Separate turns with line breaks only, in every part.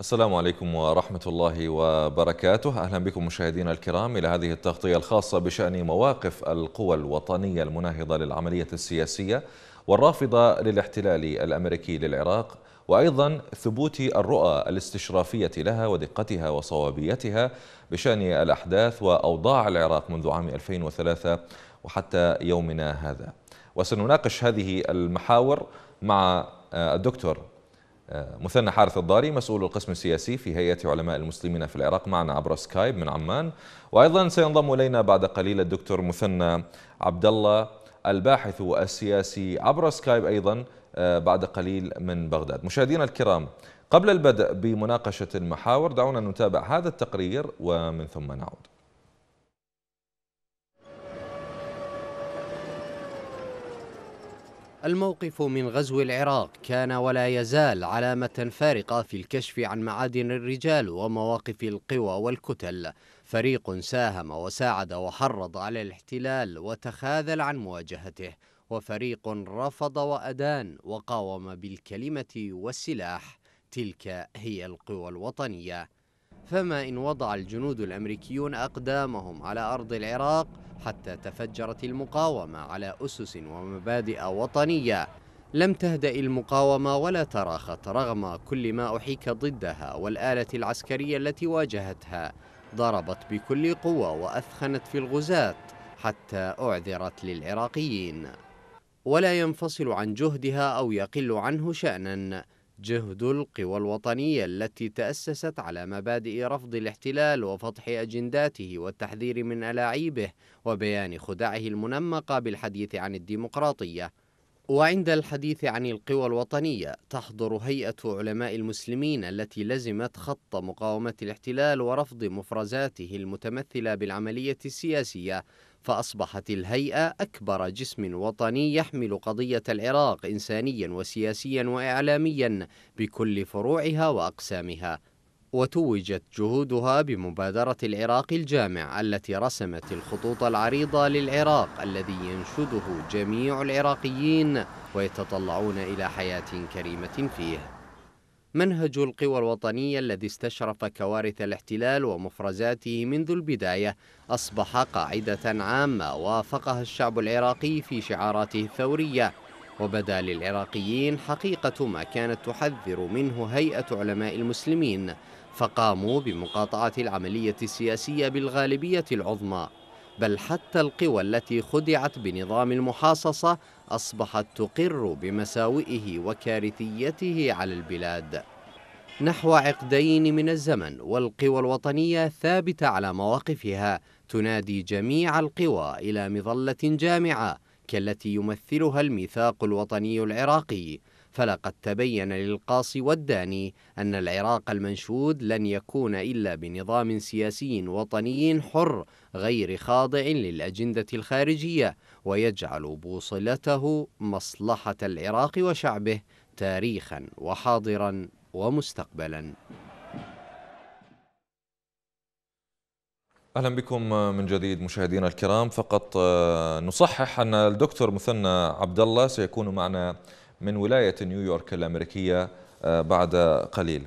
السلام عليكم ورحمة الله وبركاته. أهلا بكم مشاهدينا الكرام إلى هذه التغطية الخاصة بشأن مواقف القوى الوطنية المناهضة للعملية السياسية والرافضة للاحتلال الأمريكي للعراق وأيضا ثبوت الرؤى الاستشرافية لها ودقتها وصوابيتها بشأن الأحداث وأوضاع العراق منذ عام 2003 وحتى يومنا هذا. وسنناقش هذه المحاور مع الدكتور مثنى حارث الضاري مسؤول القسم السياسي في هيئة علماء المسلمين في العراق معنا عبر سكايب من عمان. وأيضا سينضم إلينا بعد قليل الدكتور مثنى عبد الله الباحث السياسي عبر سكايب أيضا بعد قليل من بغداد. مشاهدينا الكرام قبل البدء بمناقشة المحاور دعونا نتابع هذا التقرير ومن ثم نعود.
الموقف من غزو العراق كان ولا يزال علامة فارقة في الكشف عن معادن الرجال ومواقف القوى والكتل. فريق ساهم وساعد وحرض على الاحتلال وتخاذل عن مواجهته وفريق رفض وأدان وقاوم بالكلمة والسلاح. تلك هي القوى الوطنية. فما إن وضع الجنود الأمريكيون أقدامهم على أرض العراق حتى تفجرت المقاومة على أسس ومبادئ وطنية. لم تهدأ المقاومة ولا تراخت رغم كل ما أحيك ضدها والآلة العسكرية التي واجهتها. ضربت بكل قوة وأثخنت في الغزاة حتى أعذرت للعراقيين. ولا ينفصل عن جهدها أو يقل عنه شأنا. جهد القوى الوطنية التي تأسست على مبادئ رفض الاحتلال وفتح أجنداته والتحذير من ألاعيبه وبيان خدعه المنمقة بالحديث عن الديمقراطية. وعند الحديث عن القوى الوطنية تحضر هيئة علماء المسلمين التي لزمت خط مقاومة الاحتلال ورفض مفرزاته المتمثلة بالعملية السياسية فأصبحت الهيئة أكبر جسم وطني يحمل قضية العراق إنسانيا وسياسيا وإعلاميا بكل فروعها وأقسامها. وتوجت جهودها بمبادرة العراق الجامع التي رسمت الخطوط العريضة للعراق الذي ينشده جميع العراقيين ويتطلعون إلى حياة كريمة فيه. منهج القوى الوطنية الذي استشرف كوارث الاحتلال ومفرزاته منذ البداية. أصبح قاعدة عامة وافقها الشعب العراقي في شعاراته الثورية. وبدأ للعراقيين حقيقة ما كانت تحذر منه هيئة علماء المسلمين. فقاموا بمقاطعة العملية السياسية بالغالبية العظمى. بل حتى القوى التي خدعت بنظام المحاصصة أصبحت تقر بمساوئه وكارثيته على البلاد. نحو عقدين من الزمن والقوى الوطنية ثابتة على مواقفها. تنادي جميع القوى إلى مظلة جامعة كالتي يمثلها الميثاق الوطني العراقي. فلقد تبين للقاصي والداني أن العراق المنشود لن يكون إلا بنظام سياسي وطني حر غير خاضع للأجندة الخارجية. ويجعل بوصلته مصلحة العراق وشعبه تاريخا وحاضرا ومستقبلا.
أهلا بكم من جديد مشاهدينا الكرام. فقط نصحح أن الدكتور مثنى عبد الله سيكون معنا من ولاية نيويورك الأمريكية آه، بعد قليل.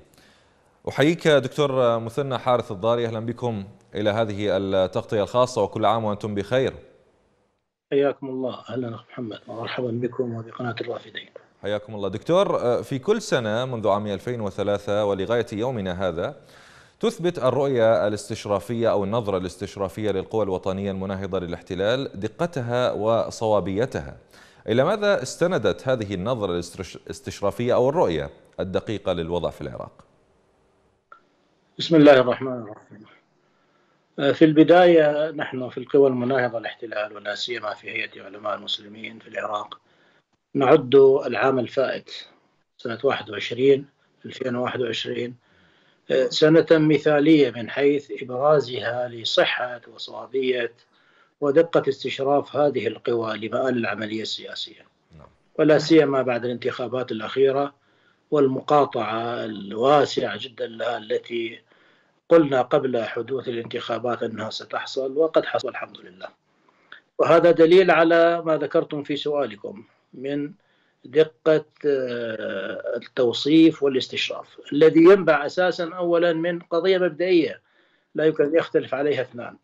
أحييك دكتور مثنى حارث الضاري. أهلا بكم إلى هذه التغطية الخاصة وكل عام وأنتم بخير.
حياكم الله. أهلا محمد. ومرحبا بكم وبقناة الرافدين.
حياكم الله. دكتور آه، في كل سنة منذ عام 2003 ولغاية يومنا هذا تثبت الرؤية الاستشرافية أو النظرة الاستشرافية للقوى الوطنية المناهضة للاحتلال دقتها وصوابيتها. إلى ماذا استندت هذه النظرة الاستشرافية أو الرؤية الدقيقة للوضع في العراق؟
بسم الله الرحمن الرحيم. في البداية نحن في القوى المناهضة للاحتلال ولا سيما في هيئة علماء المسلمين في العراق نعد العام الفائت سنة 21 2021 آه، سنة مثالية من حيث إبرازها لصحة وصوابية ودقة استشراف هذه القوى لمآل العملية السياسية نعم. ولا سيما بعد الانتخابات الأخيرة والمقاطعة الواسعة جدا لها التي قلنا قبل حدوث الانتخابات أنها ستحصل وقد حصل الحمد لله. وهذا دليل على ما ذكرتم في سؤالكم من دقة آه، التوصيف والاستشراف الذي ينبع أساسا أولا من قضية مبدئية لا يمكن أن يختلف عليها اثنان.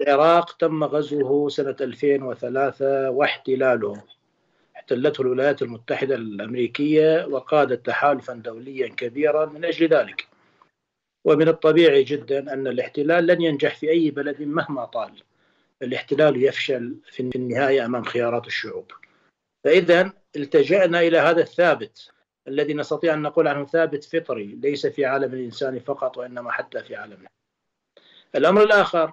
العراق تم غزوه سنة 2003 واحتلاله احتلته الولايات المتحدة الأمريكية وقادت تحالفا دوليا كبيرا من أجل ذلك. ومن الطبيعي جدا أن الاحتلال لن ينجح في أي بلد مهما طال. الاحتلال يفشل في النهاية أمام خيارات الشعوب. فإذا التجأنا إلى هذا الثابت الذي نستطيع أن نقول عنه ثابت فطري ليس في عالم الإنسان فقط وإنما حتى في عالمنا. الأمر الآخر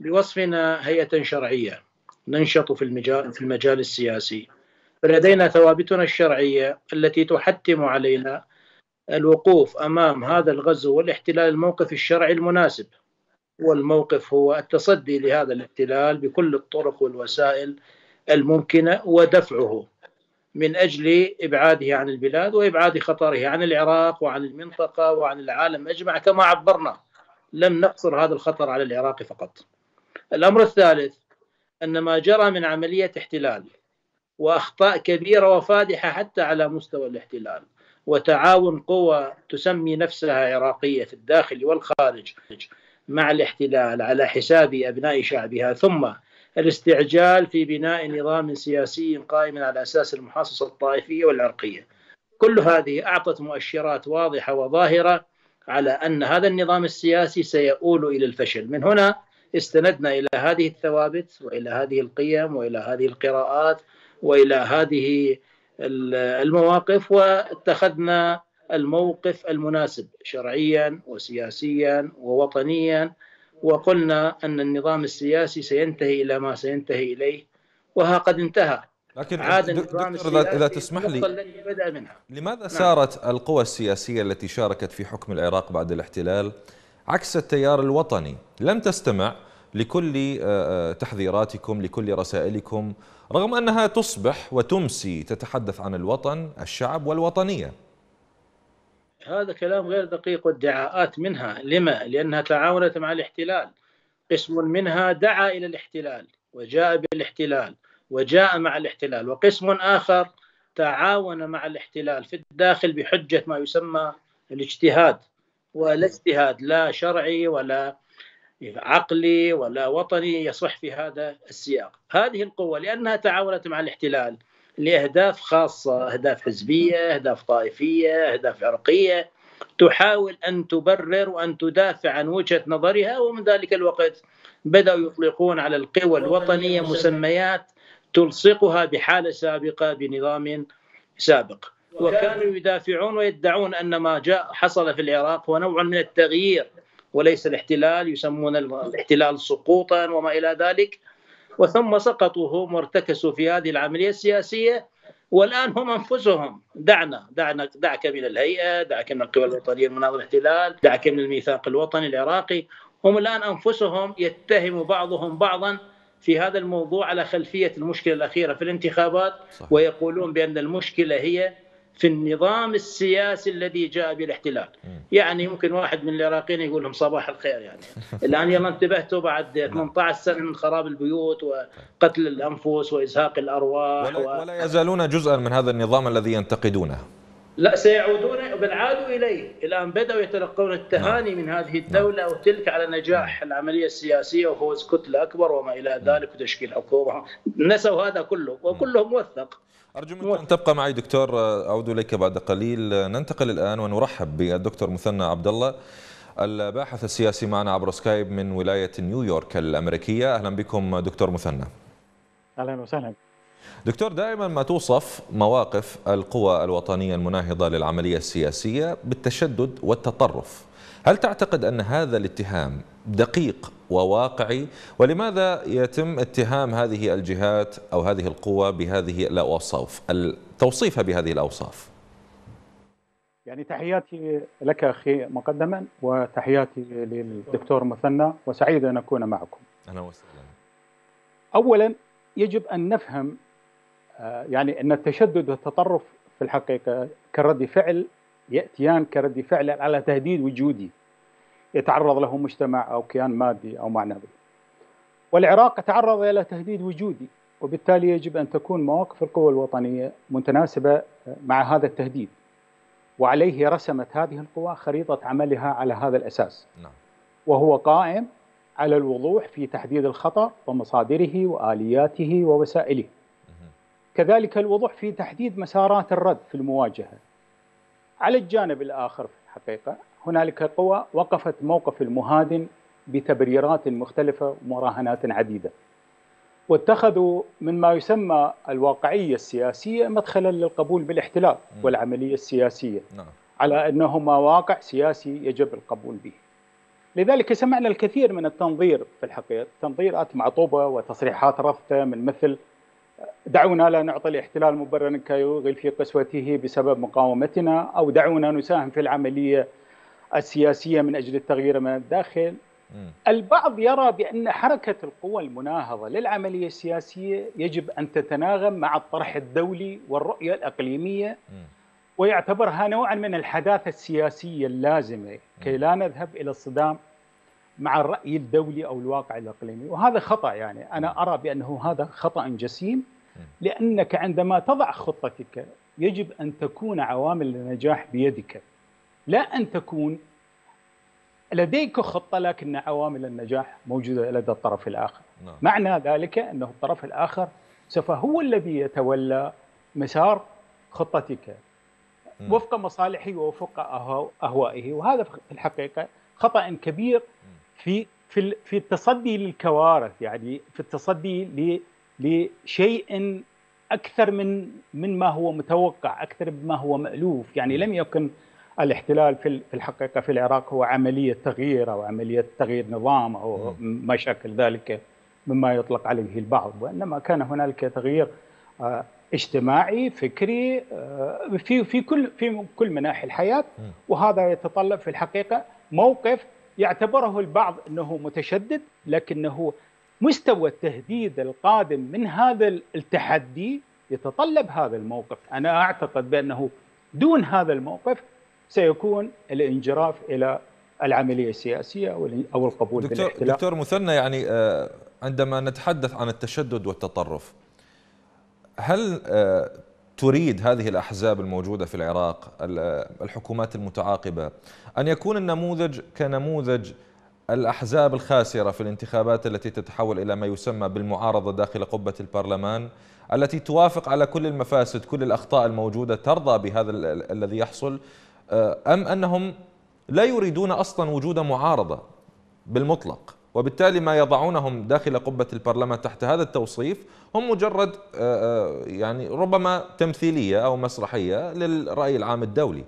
بوصفنا هيئة شرعية ننشط في المجال, في المجال السياسي. فلدينا ثوابتنا الشرعية التي تحتم علينا الوقوف أمام هذا الغزو والاحتلال الموقف الشرعي المناسب. والموقف هو التصدي لهذا الاحتلال بكل الطرق والوسائل الممكنة ودفعه من أجل إبعاده عن البلاد وإبعاد خطره عن العراق وعن المنطقة وعن العالم أجمع كما عبرنا. لم نقصر هذا الخطر على العراق فقط. الأمر الثالث أن ما جرى من عملية احتلال وأخطاء كبيرة وفادحة حتى على مستوى الاحتلال. وتعاون قوى تسمي نفسها عراقية في الداخل والخارج مع الاحتلال على حساب أبناء شعبها ثم الاستعجال في بناء نظام سياسي قائم على أساس المحاصصة الطائفية والعرقية. كل هذه أعطت مؤشرات واضحة وظاهرة على أن هذا النظام السياسي سيؤول إلى الفشل. من هنا استندنا إلى هذه الثوابت وإلى هذه القيم وإلى هذه القراءات وإلى هذه المواقف واتخذنا الموقف المناسب شرعيا وسياسيا ووطنيا وقلنا أن النظام السياسي سينتهي إلى ما سينتهي إليه وها قد انتهى
لكن عاد النظام دكتور اذا تسمح لي منها. لماذا نعم. سارت القوى السياسية التي شاركت في حكم العراق بعد الاحتلال عكس التيار الوطني لم تستمع لكل آه، آه، تحذيراتكم لكل رسائلكم رغم أنها تصبح وتمسي تتحدث عن الوطن الشعب والوطنية.
هذا كلام غير دقيق وادعاءات منها. لما؟ لأنها تعاونت مع الاحتلال. قسم منها دعا إلى الاحتلال وجاء بالاحتلال وجاء مع الاحتلال. وقسم آخر تعاون مع الاحتلال في الداخل بحجة ما يسمى الاجتهاد. والاجتهاد لا شرعي ولا عقلي ولا وطني يصح في هذا السياق. هذه القوة لأنها تعاونت مع الاحتلال لأهداف خاصة أهداف حزبية أهداف طائفية أهداف عرقية. تحاول أن تبرر وأن تدافع عن وجهة نظرها ومن ذلك الوقت بدأوا يطلقون على القوى الوطنية مسميات تلصقها بحالة سابقة بنظام سابق. وكانوا يدافعون ويدعون أن ما جاء حصل في العراق هو نوع من التغيير وليس الاحتلال يسمون الاحتلال سقوطا وما إلى ذلك. وثم سقطوا هم وارتكسوا في هذه العملية السياسية. والآن هم أنفسهم. دعنا دعنا دعك من الهيئة دعك من القوى الوطنية المناضله الاحتلال دعك من الميثاق الوطني العراقي. هم الآن أنفسهم يتهم بعضهم بعضا في هذا الموضوع على خلفية المشكلة الأخيرة في الانتخابات. صحيح. ويقولون بأن المشكلة هي في النظام السياسي الذي جاء بالاحتلال. يعني ممكن واحد من العراقيين يقول لهم صباح الخير يعني. الآن يلا انتبهتوا بعد 18 سنة من خراب البيوت وقتل الأنفس وإزهاق الأرواح
ولا, و... ولا يزالون جزءا من هذا النظام الذي ينتقدونه.
لا سيعودون بل عادوا إليه، الآن بدأوا يتلقون التهاني نعم. من هذه الدولة نعم. وتلك على نجاح العملية السياسية وفوز كتله اكبر وما إلى ذلك وتشكيل حكومة، نسوا هذا كله وكله موثق.
أرجو منك أن تبقى معي دكتور أعود إليك بعد قليل. ننتقل الآن ونرحب بالدكتور مثنى عبد الله الباحث السياسي معنا عبر سكايب من ولاية نيويورك الأمريكية. أهلا بكم دكتور مثنى.
أهلا وسهلا.
دكتور دائما ما توصف مواقف القوى الوطنية المناهضة للعملية السياسية بالتشدد والتطرف. هل تعتقد أن هذا الاتهام دقيق وواقعي. ولماذا يتم اتهام هذه الجهات أو هذه القوى بهذه الأوصاف توصيفها بهذه الأوصاف؟
يعني تحياتي لك أخي مقدما وتحياتي للدكتور مثنى وسعيد أن أكون معكم. أهلا وسهلا. أولا يجب أن نفهم آه، يعني أن التشدد والتطرف في الحقيقة كرد فعل يأتيان كرد فعل على تهديد وجودي. يتعرض له مجتمع أو كيان مادي أو معنوي. والعراق تعرض إلى تهديد وجودي وبالتالي يجب أن تكون مواقف القوى الوطنية متناسبة مع هذا التهديد وعليه رسمت هذه القوى خريطة عملها على هذا الأساس. نعم. وهو قائم على الوضوح في تحديد الخطأ ومصادره وآلياته ووسائله. كذلك الوضوح في تحديد مسارات الرد في المواجهة. على الجانب الآخر في الحقيقة هنالك قوى وقفت موقف المهادن بتبريرات مختلفة ومراهنات عديدة. واتخذوا من ما يسمى الواقعية السياسية مدخلا للقبول بالاحتلال والعملية السياسية نعم. على أنه ما واقع سياسي يجب القبول به. لذلك سمعنا الكثير من التنظير في الحقيقة تنظيرات معطوبة وتصريحات رفته من مثل دعونا لا نعطي الاحتلال مبررا كيوغل في قسوته بسبب مقاومتنا أو دعونا نساهم في العملية السياسية من أجل التغيير من الداخل. البعض يرى بأن حركة القوى المناهضة للعملية السياسية يجب أن تتناغم مع الطرح الدولي والرؤية الإقليمية. ويعتبرها نوعا من الحداثة السياسية اللازمة كي لا نذهب إلى الصدام مع الرأي الدولي أو الواقع الإقليمي. وهذا خطأ يعني. أنا أرى بأنه هذا خطأ جسيم. لأنك عندما تضع خطتك يجب أن تكون عوامل النجاح بيدك. لا أن تكون لديك خطة لكن عوامل النجاح موجودة لدى الطرف الآخر. نعم. معنى ذلك أنه الطرف الآخر سوف هو الذي يتولى مسار خطتك. م. وفق مصالحه ووفق أهوائه. وهذا في الحقيقة خطأ كبير في في في التصدي للكوارث. يعني في التصدي لشيء أكثر من من ما هو متوقع أكثر مما هو مألوف. يعني لم يكن الاحتلال في الحقيقة في العراق هو عملية تغيير أو عملية تغيير نظام أو ما شاكل ذلك مما يطلق عليه البعض. وإنما كان هنالك تغيير آه، اجتماعي فكري آه، في في كل في كل مناحي الحياة. وهذا يتطلب في الحقيقة موقف يعتبره البعض إنه متشدد لكنه مستوى التهديد القادم من هذا التحدي يتطلب هذا الموقف. أنا أعتقد بأنه دون هذا الموقف سيكون الانجراف إلى العملية السياسية أو القبول
دكتور بالاحتلال. دكتور مثنى يعني آه، عندما نتحدث عن التشدد والتطرف هل آه، تريد هذه الأحزاب الموجودة في العراق الحكومات المتعاقبة أن يكون النموذج كنموذج الأحزاب الخاسرة في الانتخابات التي تتحول إلى ما يسمى بالمعارضة داخل قبة البرلمان التي توافق على كل المفاسد كل الأخطاء الموجودة ترضى بهذا الذي يحصل؟ آه، أم أنهم لا يريدون أصلا وجود معارضة بالمطلق وبالتالي ما يضعونهم داخل قبة البرلمان تحت هذا التوصيف هم مجرد آه، آه، يعني ربما تمثيلية أو مسرحية للرأي العام الدولي.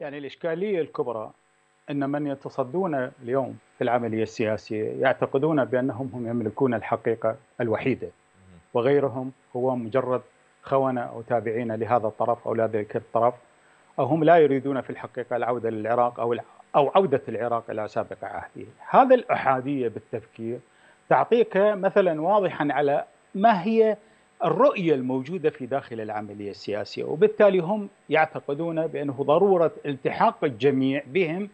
يعني الإشكالية الكبرى أن من يتصدون اليوم في العملية السياسية يعتقدون بأنهم هم يملكون الحقيقة الوحيدة وغيرهم هو مجرد خونة أو تابعين لهذا الطرف أو لذلك الطرف. هم لا يريدون في الحقيقة العودة للعراق أو أو عودة العراق إلى سابق عهده هذا الأحادية بالتفكير تعطيك مثلا واضحا على ما هي الرؤية الموجودة في داخل العملية السياسية وبالتالي هم يعتقدون بأنه ضرورة التحاق الجميع بهم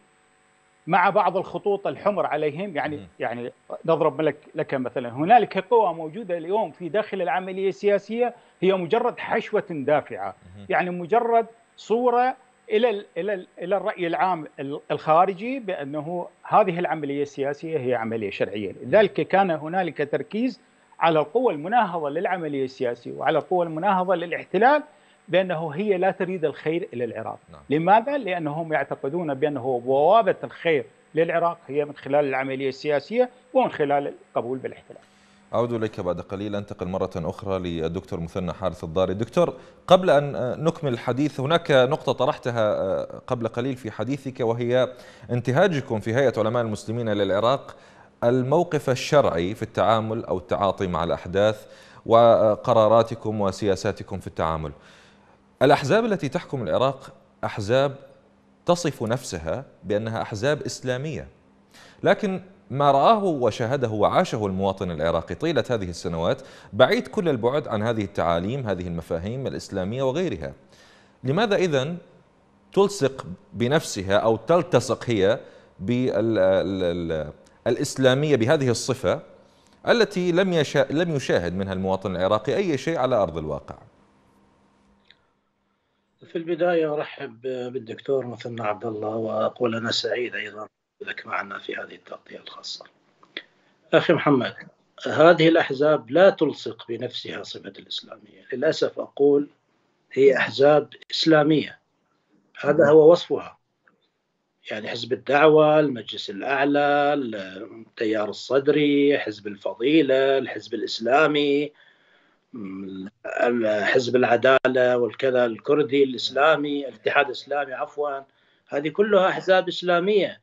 مع بعض الخطوط الحمر عليهم يعني م. يعني نضرب لك لك مثلا هنالك قوى موجودة اليوم في داخل العملية السياسية هي مجرد حشوة دافعة م. يعني مجرد صورة إلى إلى إلى الرأي العام الخارجي بأنه هذه العملية السياسية هي عملية شرعية، لذلك كان هنالك تركيز على القوى المناهضة للعملية السياسية وعلى القوى المناهضة للاحتلال بأنه هي لا تريد الخير إلى العراق، نعم. لماذا؟ لأنهم يعتقدون بأنه بوابة الخير للعراق هي من خلال العملية السياسية ومن خلال القبول بالاحتلال.
أعود إليك بعد قليل. أنتقل مرة أخرى للدكتور مثنى حارث الضاري. دكتور قبل أن نكمل الحديث هناك نقطة طرحتها قبل قليل في حديثك وهي انتهاجكم في هيئة علماء المسلمين للعراق الموقف الشرعي في التعامل أو التعاطي مع الأحداث وقراراتكم وسياساتكم في التعامل. الأحزاب التي تحكم العراق أحزاب تصف نفسها بأنها أحزاب إسلامية. لكن ما رآه وشاهده وعاشه المواطن العراقي طيلة هذه السنوات بعيد كل البعد عن هذه التعاليم هذه المفاهيم الإسلامية وغيرها. لماذا إذن تلصق بنفسها أو تلتصق هي بالإسلامية بهذه الصفة التي لم يشا... لم يشاهد منها المواطن العراقي أي شيء على أرض الواقع؟
في البداية أرحب بالدكتور مثنى عبد الله وأقول أنا سعيد أيضا. لك معنا في هذه التغطية الخاصة. أخي محمد هذه الأحزاب لا تلصق بنفسها صفة الإسلامية. للأسف أقول هي أحزاب إسلامية. هذا هو وصفها. يعني حزب الدعوة المجلس الأعلى التيار الصدري حزب الفضيلة الحزب الإسلامي حزب العدالة والكذا الكردي الإسلامي الاتحاد الإسلامي عفوا. هذه كلها أحزاب إسلامية.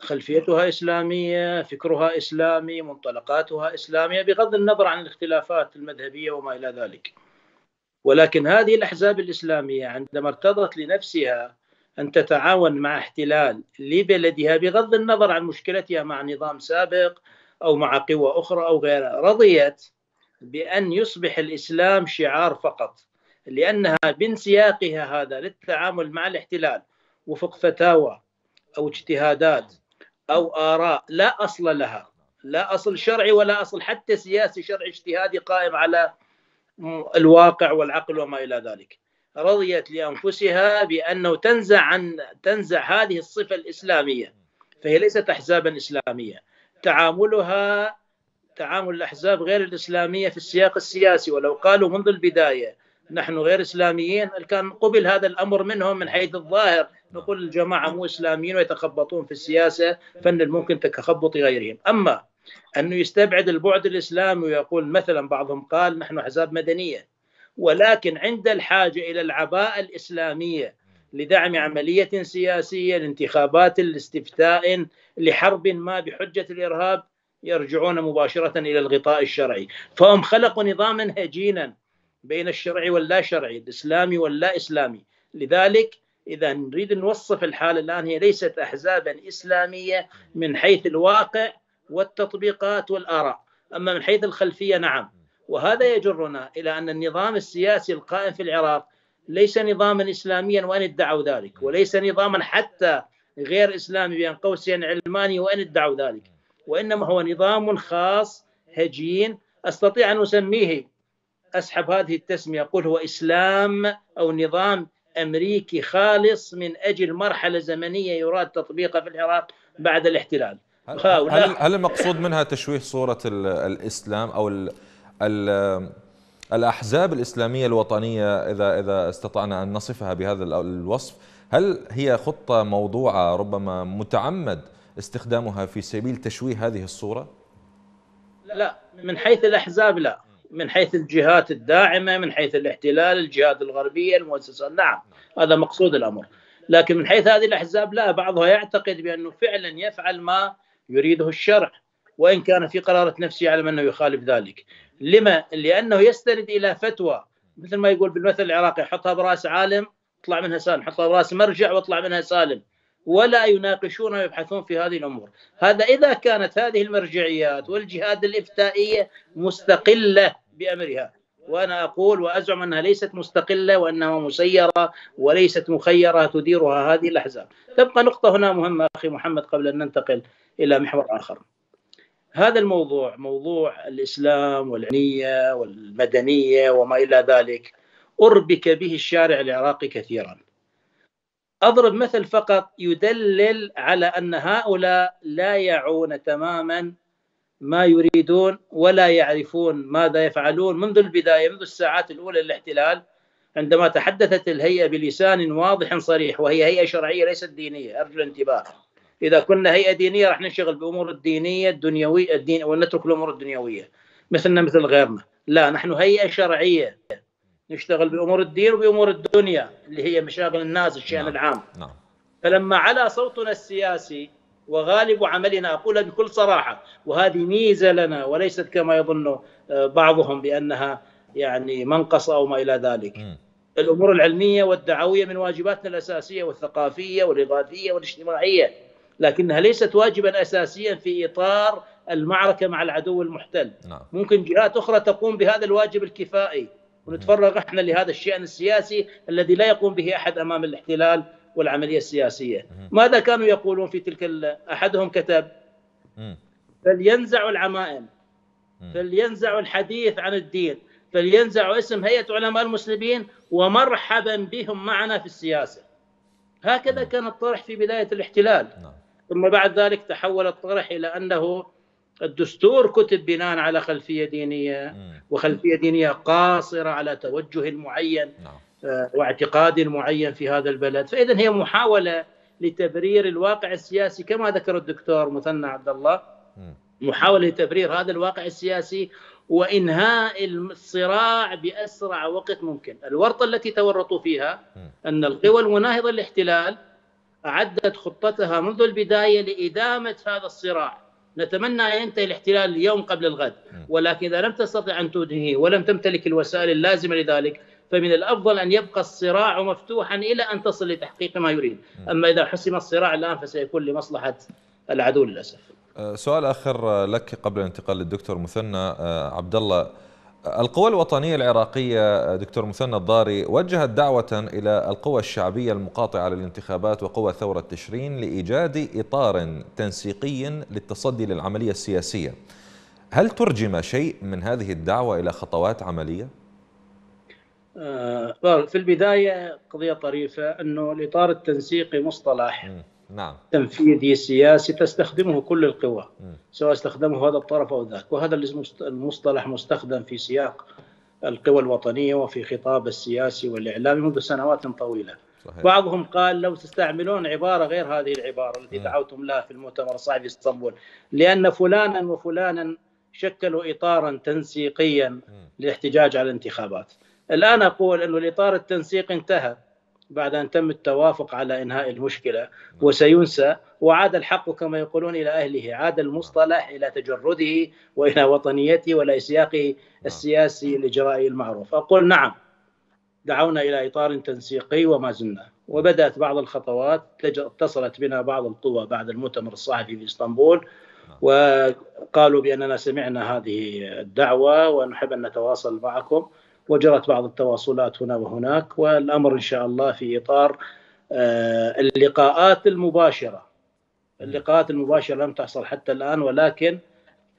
خلفيتها إسلامية فكرها إسلامي منطلقاتها إسلامية بغض النظر عن الاختلافات المذهبية وما إلى ذلك. ولكن هذه الأحزاب الإسلامية عندما ارتضت لنفسها أن تتعاون مع احتلال لبلدها بغض النظر عن مشكلتها مع نظام سابق أو مع قوى أخرى أو غيرها رضيت بأن يصبح الإسلام شعار فقط لأنها بانسياقها هذا للتعامل مع الاحتلال وفق فتاوى أو اجتهادات أو آراء. لا أصل لها. لا أصل شرعي ولا أصل حتى سياسي شرعي اجتهادي قائم على الواقع والعقل وما إلى ذلك. رضيت لأنفسها بأنه تنزع عن تنزع هذه الصفة الإسلامية. فهي ليست أحزابا إسلامية. تعاملها تعامل الأحزاب غير الإسلامية في السياق السياسي. ولو قالوا منذ البداية نحن غير إسلاميين كان قبل هذا الأمر منهم من حيث الظاهر. نقول الجماعة مو إسلاميين ويتخبطون في السياسة فن الممكن تخبط غيرهم. أما أنه يستبعد البعد الإسلامي ويقول مثلا بعضهم قال نحن أحزاب مدنية ولكن عند الحاجة إلى العباءة الإسلامية لدعم عملية سياسية لانتخابات الاستفتاء لحرب ما بحجة الإرهاب يرجعون مباشرة إلى الغطاء الشرعي. فهم خلقوا نظاما هجينا بين الشرعي واللا شرعي الإسلامي واللا إسلامي. لذلك إذا نريد نوصف الحالة الآن هي ليست أحزابا إسلامية من حيث الواقع والتطبيقات والآراء أما من حيث الخلفية نعم. وهذا يجرنا إلى أن النظام السياسي القائم في العراق ليس نظاما إسلاميا وإن ادعوا ذلك وليس نظاما حتى غير إسلامي بين قوسين علماني وإن ادعوا ذلك. وإنما هو نظام خاص هجين أستطيع أن أسميه أسحب هذه التسمية أقول هو إسلام أو نظام أمريكي خالص من أجل مرحلة زمنية يراد تطبيقها في العراق بعد الاحتلال.
هل, هل, هل المقصود منها تشويه صورة الإسلام أو ال ال الأحزاب الإسلامية الوطنية إذا إذا استطعنا أن نصفها بهذا الوصف؟ هل هي خطة موضوعة ربما متعمد استخدامها في سبيل تشويه هذه الصورة؟
لا من حيث الأحزاب لا. من حيث الجهات الداعمة من حيث الاحتلال الجهات الغربية المؤسسات. نعم هذا مقصود الأمر. لكن من حيث هذه الأحزاب لا بعضها يعتقد بأنه فعلا يفعل ما يريده الشرع وإن كان في قرارة نفسه يعلم أنه يخالف ذلك. لما؟ لأنه يستند إلى فتوى مثل ما يقول بالمثل العراقي حطها برأس عالم اطلع منها سالم. حطها برأس مرجع واطلع منها سالم. ولا يناقشون ويبحثون في هذه الأمور، هذا إذا كانت هذه المرجعيات والجهات الإفتائية مستقلة بأمرها، وأنا أقول وأزعم أنها ليست مستقلة وأنها مسيرة وليست مخيرة تديرها هذه الاحزاب. تبقى نقطة هنا مهمة أخي محمد قبل أن ننتقل إلى محور آخر. هذا الموضوع موضوع الإسلام والعنية والمدنية وما إلى ذلك أربك به الشارع العراقي كثيرا. أضرب مثل فقط يدلل على أن هؤلاء لا يعون تماما ما يريدون ولا يعرفون ماذا يفعلون منذ البداية منذ الساعات الأولى للاحتلال عندما تحدثت الهيئة بلسان واضح صريح وهي هيئة شرعية ليست دينية أرجو الانتباه. إذا كنا هيئة دينية راح ننشغل بأمور الدينية الدنيوية الدين ونترك الأمور الدنيوية. مثلنا مثل غيرنا. لا نحن هيئة شرعية. نشتغل بأمور الدين وبأمور الدنيا اللي هي مشاغل الناس الشأن نعم. العام. نعم. فلما علا صوتنا السياسي وغالب عملنا اقولها بكل صراحة وهذه ميزة لنا وليست كما يظن آه، بعضهم بأنها يعني منقصة أو ما إلى ذلك. م. الأمور العلمية والدعوية من واجباتنا الأساسية والثقافية والاغاثيه والاجتماعية لكنها ليست واجبا اساسيا في إطار المعركة مع العدو المحتل. نعم. ممكن جهات أخرى تقوم بهذا الواجب الكفائي ونتفرغ إحنا لهذا الشأن السياسي الذي لا يقوم به أحد أمام الاحتلال والعملية السياسية. ماذا كانوا يقولون في تلك أحدهم كتب فلينزعوا العمائم فلينزعوا الحديث عن الدين فلينزعوا اسم هيئة علماء المسلمين ومرحبا بهم معنا في السياسة. هكذا كان الطرح في بداية الاحتلال. نعم. ثم بعد ذلك تحول الطرح إلى أنه الدستور كتب بناء على خلفية دينية وخلفية دينية قاصرة على توجه معين. نعم. واعتقاد معين في هذا البلد. فإذا هي محاولة لتبرير الواقع السياسي كما ذكر الدكتور مثنى عبد الله محاولة لتبرير هذا الواقع السياسي وإنهاء الصراع بأسرع وقت ممكن. الورطة التي تورطوا فيها أن القوى المناهضة للاحتلال أعدت خطتها منذ البداية لإدامة هذا الصراع. نتمنى أن ينتهي الاحتلال اليوم قبل الغد ولكن إذا لم تستطع أن تنهيه ولم تمتلك الوسائل اللازمة لذلك فمن الأفضل أن يبقى الصراع مفتوحا إلى أن تصل لتحقيق ما يريد، أما إذا حسم الصراع الآن فسيكون لمصلحة العدو للأسف.
أه، سؤال آخر لك قبل الانتقال للدكتور مثنى أه، عبد الله القوى الوطنية العراقية دكتور مثنى الضاري وجهت دعوة إلى القوى الشعبية المقاطعة للانتخابات وقوى ثورة تشرين لإيجاد إطار تنسيقي للتصدي للعملية السياسية. هل ترجم شيء من هذه الدعوة إلى خطوات عملية؟
آه، في البداية قضية طريفة أنه الإطار التنسيقي مصطلح نعم. تنفيذي سياسي تستخدمه كل القوى سواء استخدمه هذا الطرف أو ذاك. وهذا المصطلح مستخدم في سياق القوى الوطنية وفي خطاب السياسي والإعلامي منذ سنوات طويلة. صحيح. بعضهم قال لو تستعملون عبارة غير هذه العبارة التي دعوتم لها في المؤتمر الصحفي في اسطنبول لأن فلانا وفلانا شكلوا إطارا تنسيقيا للاحتجاج على الانتخابات. الآن أقول أن الإطار التنسيق انتهى بعد أن تم التوافق على إنهاء المشكلة وسينسى وعاد الحق كما يقولون إلى أهله عاد المصطلح إلى تجرده وإلى وطنيته وإلى سياقه السياسي الإجرائي المعروف. أقول نعم دعونا إلى إطار تنسيقي وما زلنا. وبدأت بعض الخطوات اتصلت بنا بعض القوى بعد المؤتمر الصحفي في إسطنبول وقالوا بأننا سمعنا هذه الدعوة ونحب أن نتواصل معكم. وجرت بعض التواصلات هنا وهناك والأمر إن شاء الله في إطار آه، اللقاءات المباشرة. اللقاءات المباشرة لم تحصل حتى الآن ولكن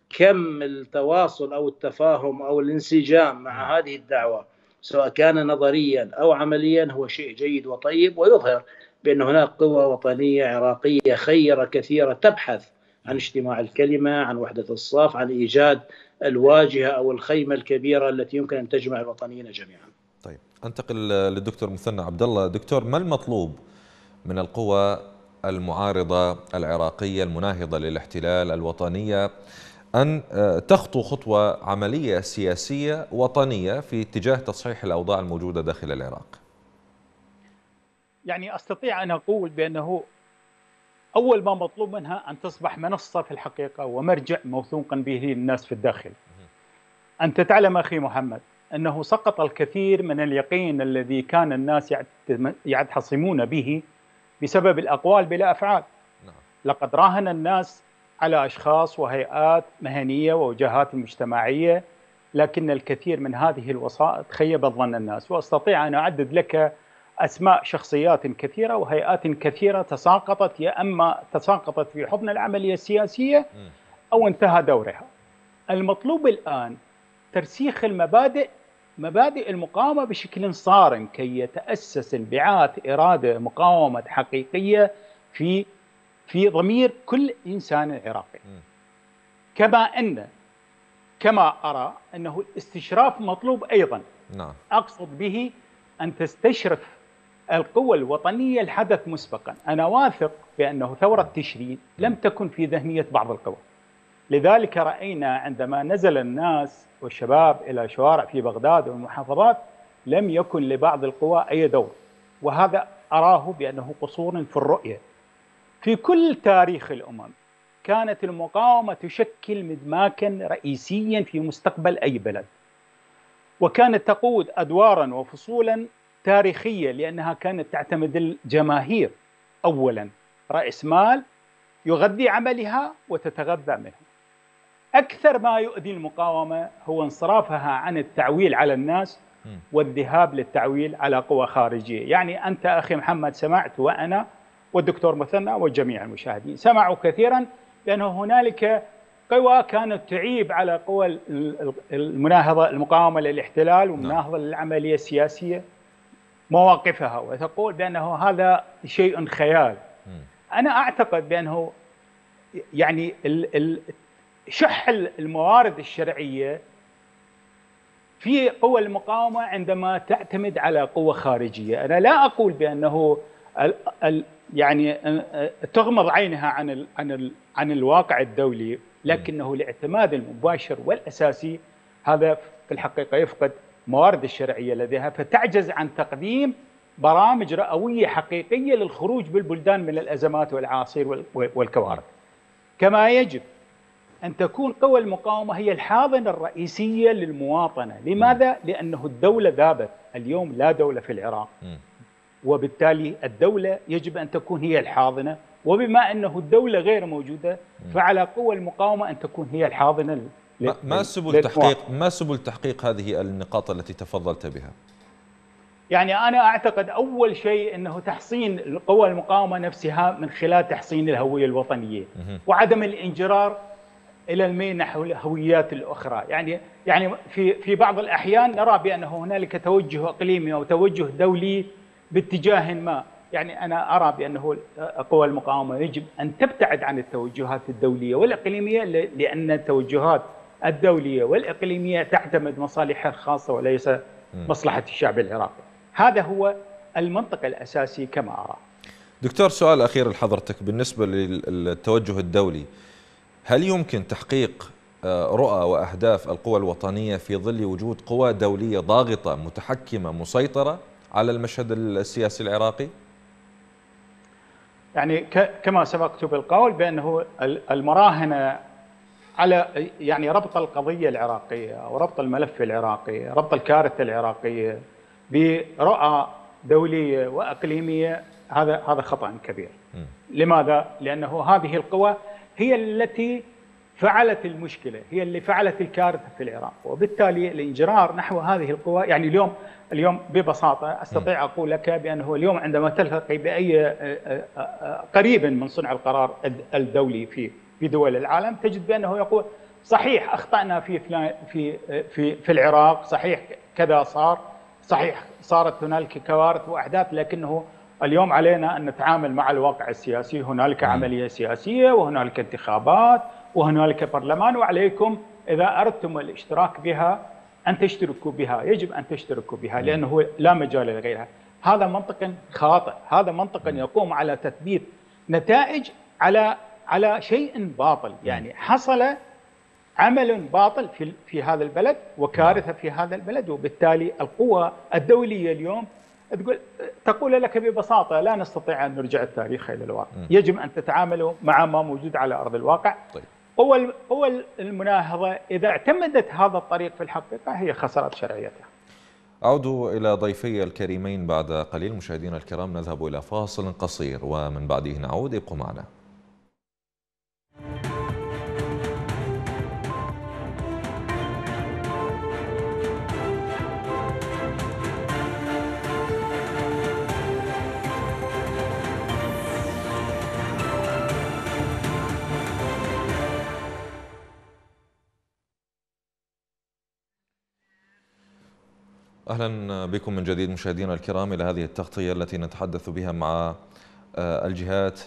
كم التواصل أو التفاهم أو الانسجام مع هذه الدعوة سواء كان نظريا أو عمليا هو شيء جيد وطيب ويظهر بأن هناك قوى وطنية عراقية خيرة كثيرة تبحث عن اجتماع الكلمة، عن وحدة الصف، عن إيجاد الواجهة أو الخيمة الكبيرة التي يمكن أن تجمع الوطنيين جميعا.
طيب أنتقل للدكتور مثنى عبد الله، دكتور ما المطلوب من القوى المعارضة العراقية المناهضة للاحتلال الوطنية أن آه، تخطو خطوة عملية سياسية وطنية في اتجاه تصحيح الأوضاع الموجودة داخل العراق.
يعني أستطيع أن أقول بأنه أول ما مطلوب منها أن تصبح منصة في الحقيقة ومرجع موثوقا به الناس في الداخل. أنت تعلم أخي محمد أنه سقط الكثير من اليقين الذي كان الناس يعتصمون به بسبب الأقوال بلا أفعال. نعم. لقد راهن الناس على أشخاص وهيئات مهنية ووجهات مجتمعية لكن الكثير من هذه الوسائط خيبت ظن الناس وأستطيع أن أعدد لك أسماء شخصيات كثيرة وهيئات كثيرة تساقطت يا أما تساقطت في حضن العملية السياسية أو انتهى دورها. المطلوب الآن ترسيخ المبادئ مبادئ المقاومة بشكل صارم كي يتأسس انبعاث إرادة مقاومة حقيقية في في ضمير كل إنسان عراقي. كما أن كما أرى أنه الاستشراف مطلوب أيضا. نعم. أقصد به أن تستشرف القوى الوطنية الحدث مسبقا. أنا واثق بأنه ثورة تشرين لم تكن في ذهنية بعض القوى. لذلك رأينا عندما نزل الناس والشباب إلى شوارع في بغداد والمحافظات لم يكن لبعض القوى أي دور. وهذا أراه بأنه قصور في الرؤية. في كل تاريخ الأمم كانت المقاومة تشكل مدماكا رئيسيا في مستقبل أي بلد. وكانت تقود أدوارا وفصولا تاريخية لأنها كانت تعتمد الجماهير. أولا رأس مال يغذي عملها وتتغذى منه أكثر ما يؤذي المقاومة هو انصرافها عن التعويل على الناس والذهاب للتعويل على قوى خارجية. يعني أنت أخي محمد سمعت وأنا والدكتور مثنى وجميع المشاهدين. سمعوا كثيرا بأنه هنالك قوى كانت تعيب على قوى المناهضة المقاومة للاحتلال نعم. والمناهضة للعملية السياسية. مواقفها وتقول بأنه هذا شيء خيال. أنا أعتقد بأنه يعني شح الموارد الشرعية في قوى المقاومة عندما تعتمد على قوة خارجية، أنا لا أقول بأنه ال ال يعني تغمض عينها عن ال عن ال عن الواقع الدولي، لكنه الاعتماد المباشر والأساسي هذا في الحقيقة يفقد موارد الشرعية لديها فتعجز عن تقديم برامج رئوية حقيقية للخروج بالبلدان من الأزمات والعاصير والكوارث. كما يجب أن تكون قوى المقاومة هي الحاضنة الرئيسية للمواطنة. لماذا؟ لأنه الدولة ذابت. اليوم لا دولة في العراق. وبالتالي الدولة يجب أن تكون هي الحاضنة. وبما أنه الدولة غير موجودة فعلى قوى المقاومة أن تكون هي الحاضنة
ما سبل تحقيق ما سبل تحقيق هذه النقاط التي تفضلت بها؟
يعني أنا أعتقد أول شيء إنه تحصين القوى المقاومة نفسها من خلال تحصين الهوية الوطنية وعدم الانجرار إلى الميل نحو الهويات الأخرى، يعني يعني في في بعض الأحيان نرى بأنه هنالك توجه إقليمي أو توجه دولي باتجاه ما، يعني أنا أرى بأنه قوى المقاومة يجب أن تبتعد عن التوجهات الدولية والإقليمية لأن التوجهات الدولية والإقليمية تعتمد مصالحها الخاصة وليس مصلحة الشعب العراقي. هذا هو المنطق الأساسي كما أرى.
دكتور سؤال أخير لحضرتك بالنسبة للتوجه الدولي هل يمكن تحقيق آه، رؤى وأهداف القوى الوطنية في ظل وجود قوى دولية ضاغطة متحكمة مسيطرة على المشهد السياسي العراقي؟
يعني كما سبقت بالقول بأنه المراهنة على يعني ربط القضية العراقية أو ربط الملف العراقي، ربط الكارثة العراقية برؤى دولية وأقليمية هذا هذا خطأ كبير. لماذا؟ لأنه هذه القوى هي التي فعلت المشكلة، هي اللي فعلت الكارثة في العراق، وبالتالي الانجرار نحو هذه القوى يعني اليوم اليوم ببساطة أستطيع أقول لك بأنه اليوم عندما تلتقي بأي قريب من صنع القرار الدولي في في دول العالم تجد بأنه يقول صحيح أخطأنا في في في في العراق، صحيح كذا صار، صحيح صارت هنالك كوارث وأحداث لكنه اليوم علينا أن نتعامل مع الواقع السياسي، هنالك عملية سياسية وهنالك انتخابات وهنالك برلمان وعليكم إذا أردتم الاشتراك بها أن تشتركوا بها، يجب أن تشتركوا بها لأنه لا مجال لغيرها. هذا منطق خاطئ، هذا منطق يقوم على تثبيت نتائج على على شيء باطل، يعني حصل عمل باطل في في هذا البلد وكارثة في هذا البلد وبالتالي القوى الدولية اليوم تقول تقول لك ببساطة لا نستطيع أن نرجع التاريخ إلى الواقع، يجب أن تتعاملوا مع ما موجود على أرض الواقع. طيب. قوى قوى المناهضة إذا اعتمدت هذا الطريق في الحقيقة هي خسرت شرعيتها.
أعود إلى ضيفي الكريمين بعد قليل مشاهدينا الكرام نذهب إلى فاصل قصير ومن بعده نعود ابقوا معنا. أهلا بكم من جديد مشاهدينا الكرام إلى هذه التغطية التي نتحدث بها مع آه، الجهات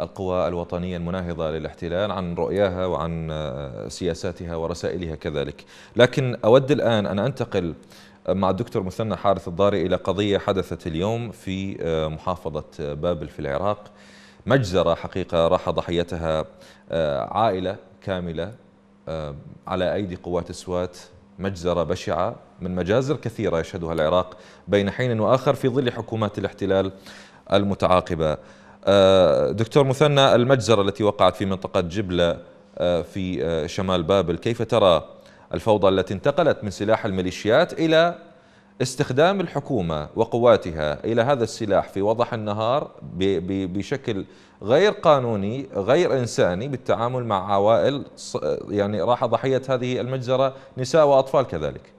القوى الوطنية المناهضة للاحتلال عن رؤياها وعن آه، سياساتها ورسائلها كذلك. لكن أود الآن أن أنتقل مع الدكتور مثنى حارث الضاري إلى قضية حدثت اليوم في آه، محافظة بابل في العراق. مجزرة حقيقة راح ضحيتها عائلة كاملة على أيدي قوات السوات مجزرة بشعة من مجازر كثيرة يشهدها العراق بين حين وآخر في ظل حكومات الاحتلال المتعاقبة. آه، دكتور مثنى المجزرة التي وقعت في منطقة جبلة آه، في آه، شمال بابل كيف ترى الفوضى التي انتقلت من سلاح الميليشيات إلى استخدام الحكومة وقواتها إلى هذا السلاح في وضح النهار بشكل غير قانوني غير إنساني بالتعامل مع عوائل يعني راح ضحية هذه المجزرة نساء وأطفال كذلك؟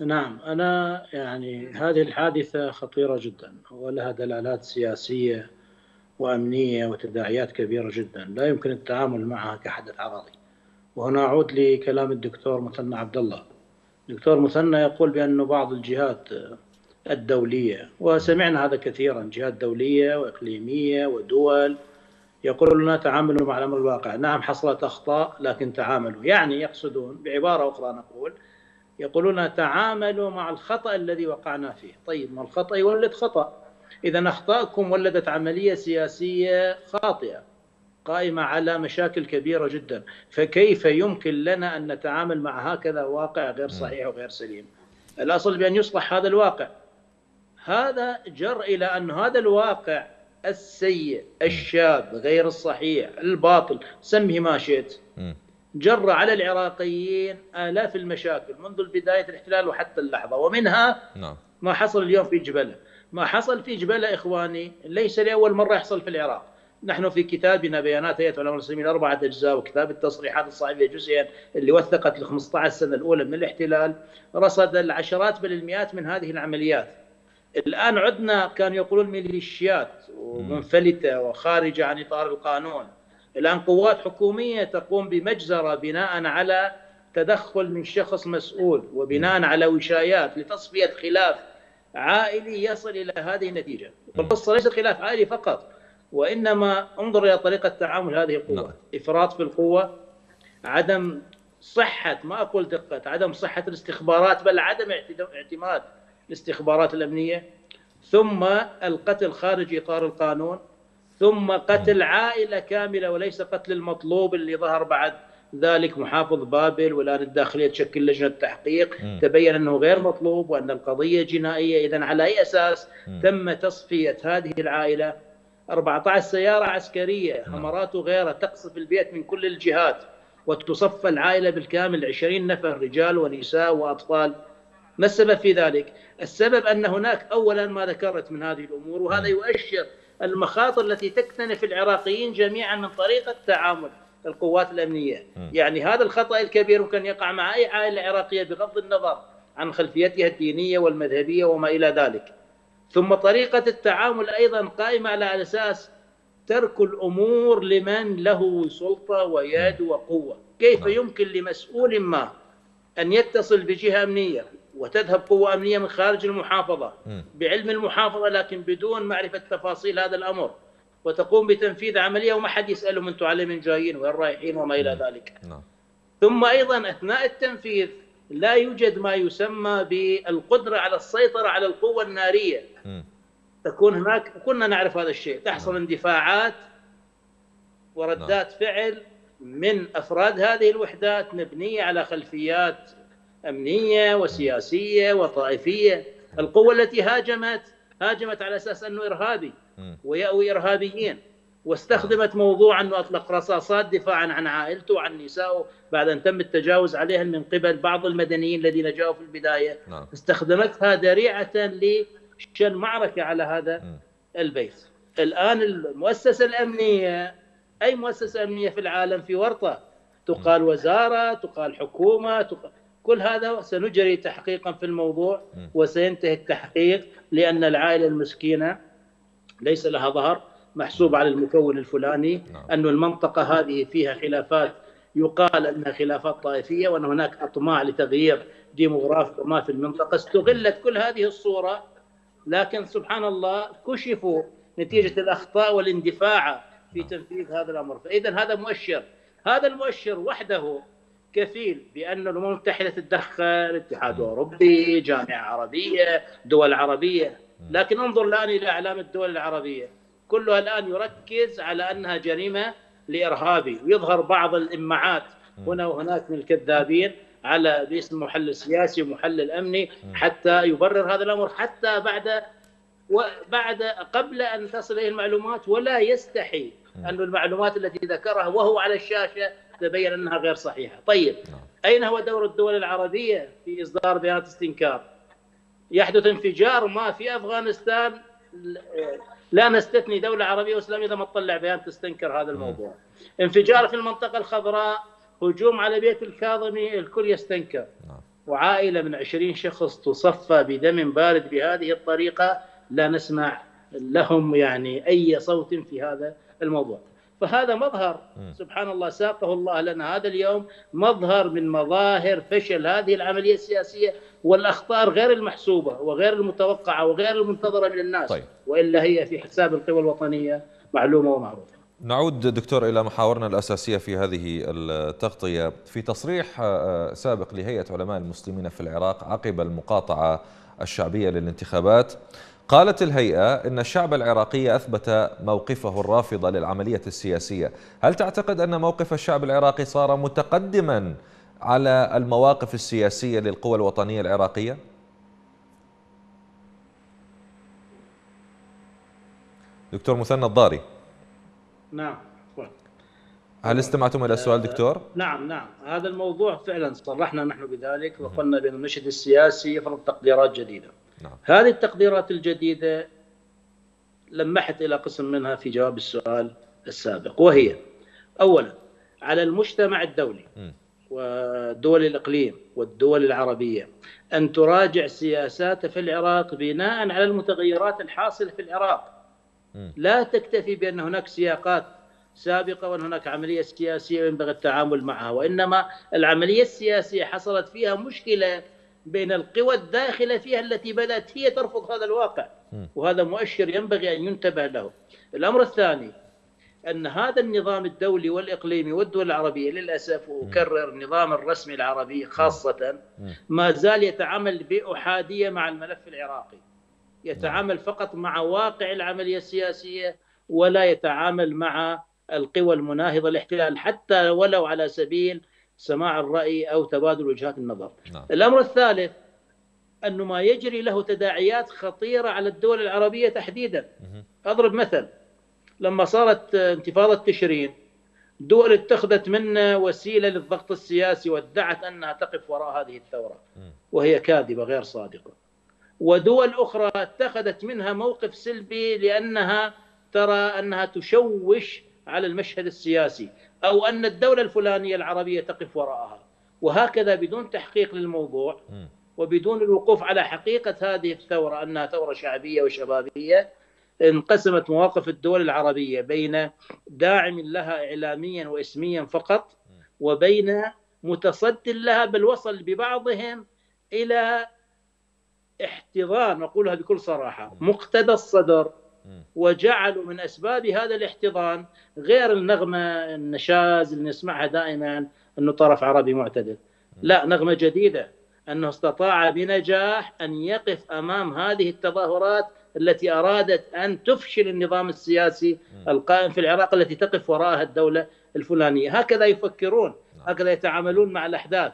نعم أنا يعني هذه الحادثة خطيرة جدا ولها دلالات سياسية وأمنية وتداعيات كبيرة جدا لا يمكن التعامل معها كحدث عرضي وهنا أعود لكلام الدكتور مثنى عبد الله. دكتور مثنى يقول بأن بعض الجهات الدولية وسمعنا هذا كثيرا جهات دولية وإقليمية ودول يقولون لنا تعاملوا مع الأمر الواقع. نعم حصلت أخطاء لكن تعاملوا. يعني يقصدون بعبارة أخرى نقول يقولون تعاملوا مع الخطأ الذي وقعنا فيه. طيب ما الخطأ؟ يولد خطأ. إذا أخطاءكم ولدت عملية سياسية خاطئة قائمة على مشاكل كبيرة جدا. فكيف يمكن لنا أن نتعامل مع هكذا واقع غير صحيح وغير سليم؟ الأصل بأن يصلح هذا الواقع. هذا جر إلى أن هذا الواقع السيء الشاذ غير الصحيح الباطل سمه ما شئت. جر على العراقيين آلاف المشاكل منذ بداية الاحتلال وحتى اللحظة ومنها نعم. ما حصل اليوم في جبلة ما حصل في جبلة إخواني ليس لأول مرة يحصل في العراق. نحن في كتابنا بيانات هيئة علماء المسلمين أربعة أجزاء وكتاب التصريحات الصحفية جزئين اللي وثقت ال 15 سنة الأولى من الاحتلال رصد العشرات بل المئات من هذه العمليات. الآن عدنا كانوا يقولون ميليشيات ومنفلتة وخارجة عن إطار القانون. الآن قوات حكومية تقوم بمجزرة بناء على تدخل من شخص مسؤول وبناء على وشايات لتصفية خلاف عائلي يصل إلى هذه النتيجة. والقصة ليست خلاف عائلي فقط وإنما انظر إلى طريقة تعامل هذه القوة. نعم. إفراط في القوة عدم صحة ما أقول دقة عدم صحة الاستخبارات بل عدم اعتماد الاستخبارات الأمنية. ثم القتل خارج إطار القانون. ثم قتل عائلة كاملة وليس قتل المطلوب اللي ظهر بعد ذلك محافظ بابل والآن الداخلية تشكل لجنة تحقيق م. تبين أنه غير مطلوب وأن القضية جنائية إذا على أي أساس م. تم تصفية هذه العائلة 14 سيارة عسكرية همرات وغيرها تقصف البيت من كل الجهات وتصفى العائلة بالكامل 20 نفر رجال ونساء وأطفال ما السبب في ذلك؟ السبب أن هناك أولا ما ذكرت من هذه الأمور وهذا يؤشر المخاطر التي تكتنف العراقيين جميعا من طريقة تعامل القوات الأمنية. يعني هذا الخطأ الكبير ممكن يقع مع أي عائلة عراقية بغض النظر عن خلفيتها الدينية والمذهبية وما إلى ذلك. ثم طريقة التعامل أيضا قائمة على أساس ترك الأمور لمن له سلطة ويد وقوة. كيف نعم. يمكن لمسؤول ما أن يتصل بجهة أمنية وتذهب قوة أمنية من خارج المحافظة بعلم المحافظة لكن بدون معرفة تفاصيل هذا الأمر. وتقوم بتنفيذ عملية وما حد يسألهم أنتم على من جايين وين رايحين وما إلى ذلك. نعم. ثم أيضا أثناء التنفيذ لا يوجد ما يسمى بالقدرة على السيطرة على القوة النارية. تكون هناك كنا نعرف هذا الشيء. تحصل نعم. اندفاعات وردات نعم. فعل من أفراد هذه الوحدات مبنية على خلفيات أمنية وسياسية وطائفية القوة التي هاجمت هاجمت على أساس أنه إرهابي ويأوي إرهابيين واستخدمت موضوع أنه أطلق رصاصات دفاعا عن عائلته وعن نسائه بعد أن تم التجاوز عليها من قبل بعض المدنيين الذين جاءوا في البداية. نعم. استخدمتها ذريعة لشن معركة على هذا البيت. الآن المؤسسة الأمنية أي مؤسسة أمنية في العالم؟ في ورطة. تقال وزارة تقال حكومة تقال كل هذا سنجري تحقيقا في الموضوع وسينتهي التحقيق لأن العائلة المسكينة ليس لها ظهر محسوب على المكون الفلاني نعم. أن المنطقة هذه فيها خلافات يقال أنها خلافات طائفية وأن هناك أطماع لتغيير ديموغرافي ما في المنطقة. استغلت كل هذه الصورة لكن سبحان الله كشفوا نتيجة الأخطاء والاندفاع في نعم. تنفيذ هذا الأمر. فإذا هذا مؤشر. هذا المؤشر وحده كفيل بأن الأمم المتحدة تتدخل الاتحاد الأوروبي جامعة عربية دول عربية. لكن انظر الآن إلى أعلام الدول العربية. كلها الآن يركز على أنها جريمة لإرهابي ويظهر بعض الإمعات هنا وهناك من الكذابين على باسم المحلل السياسي ومحلل الأمني حتى يبرر هذا الأمر حتى بعد وبعد قبل أن تصل إليه المعلومات ولا يستحي أن المعلومات التي ذكرها وهو على الشاشة تبين أنها غير صحيحة. طيب نعم. أين هو دور الدول العربية في إصدار بيانات استنكار؟ يحدث انفجار ما في أفغانستان لا نستثني دولة عربية وإسلامية إذا ما تطلع بيان تستنكر هذا الموضوع. انفجار في المنطقة الخضراء هجوم على بيت الكاظمي الكل يستنكر. نعم. وعائلة من عشرين شخص تصفى بدم بارد بهذه الطريقة لا نسمع لهم يعني أي صوت في هذا الموضوع. فهذا مظهر. سبحان الله ساقه الله لنا. هذا اليوم مظهر من مظاهر فشل هذه العملية السياسية والأخطار غير المحسوبة وغير المتوقعة وغير المنتظرة من الناس. طيب. وإلا هي في حساب القوى الوطنية معلومة ومعروفة.
نعود دكتور إلى محاورنا الأساسية في هذه التغطية. في تصريح آه، سابق لهيئة علماء المسلمين في العراق عقب المقاطعة الشعبية للانتخابات قالت الهيئة أن الشعب العراقي أثبت موقفه الرافض للعملية السياسية هل تعتقد أن موقف الشعب العراقي صار متقدما على المواقف السياسية للقوى الوطنية العراقية؟ دكتور مثنى الضاري
نعم
هل استمعتم إلى السؤال دكتور؟
نعم نعم هذا الموضوع فعلا صرحنا نحن بذلك وقلنا بأن المشهد السياسي يفرض تقديرات جديدة. نعم. هذه التقديرات الجديدة لمحت إلى قسم منها في جواب السؤال السابق وهي أولا على المجتمع الدولي ودول الإقليم والدول العربية أن تراجع سياساتها في العراق بناء على المتغيرات الحاصلة في العراق. لا تكتفي بأن هناك سياقات سابقة وأن هناك عملية سياسية ينبغي التعامل معها وإنما العملية السياسية حصلت فيها مشكلة بين القوى الداخلة فيها التي بدأت هي ترفض هذا الواقع. وهذا مؤشر ينبغي أن ينتبه له. الأمر الثاني أن هذا النظام الدولي والإقليمي والدول العربية للأسف وأكرر النظام الرسمي العربي خاصة ما زال يتعامل بأحادية مع الملف العراقي. يتعامل فقط مع واقع العملية السياسية ولا يتعامل مع القوى المناهضة للاحتلال حتى ولو على سبيل سماع الرأي أو تبادل وجهات النظر. نعم. الأمر الثالث أنه ما يجري له تداعيات خطيرة على الدول العربية تحديدا. أضرب مثل لما صارت انتفاضة تشرين دول اتخذت منا وسيلة للضغط السياسي وادعت أنها تقف وراء هذه الثورة. وهي كاذبة غير صادقة. ودول أخرى اتخذت منها موقف سلبي لأنها ترى أنها تشوش على المشهد السياسي. أو أن الدولة الفلانية العربية تقف وراءها. وهكذا بدون تحقيق للموضوع وبدون الوقوف على حقيقة هذه الثورة أنها ثورة شعبية وشبابية انقسمت مواقف الدول العربية بين داعم لها إعلاميا واسميا فقط وبين متصد لها بل وصل ببعضهم إلى احتضان أقولها بكل صراحة مقتدى الصدر. وجعلوا من أسباب هذا الاحتضان غير النغمة النشاز اللي نسمعها دائما أنه طرف عربي معتدل. لا نغمة جديدة. أنه استطاع بنجاح أن يقف أمام هذه التظاهرات التي أرادت أن تفشل النظام السياسي القائم في العراق التي تقف وراءها الدولة الفلانية، هكذا يفكرون، هكذا يتعاملون مع الأحداث.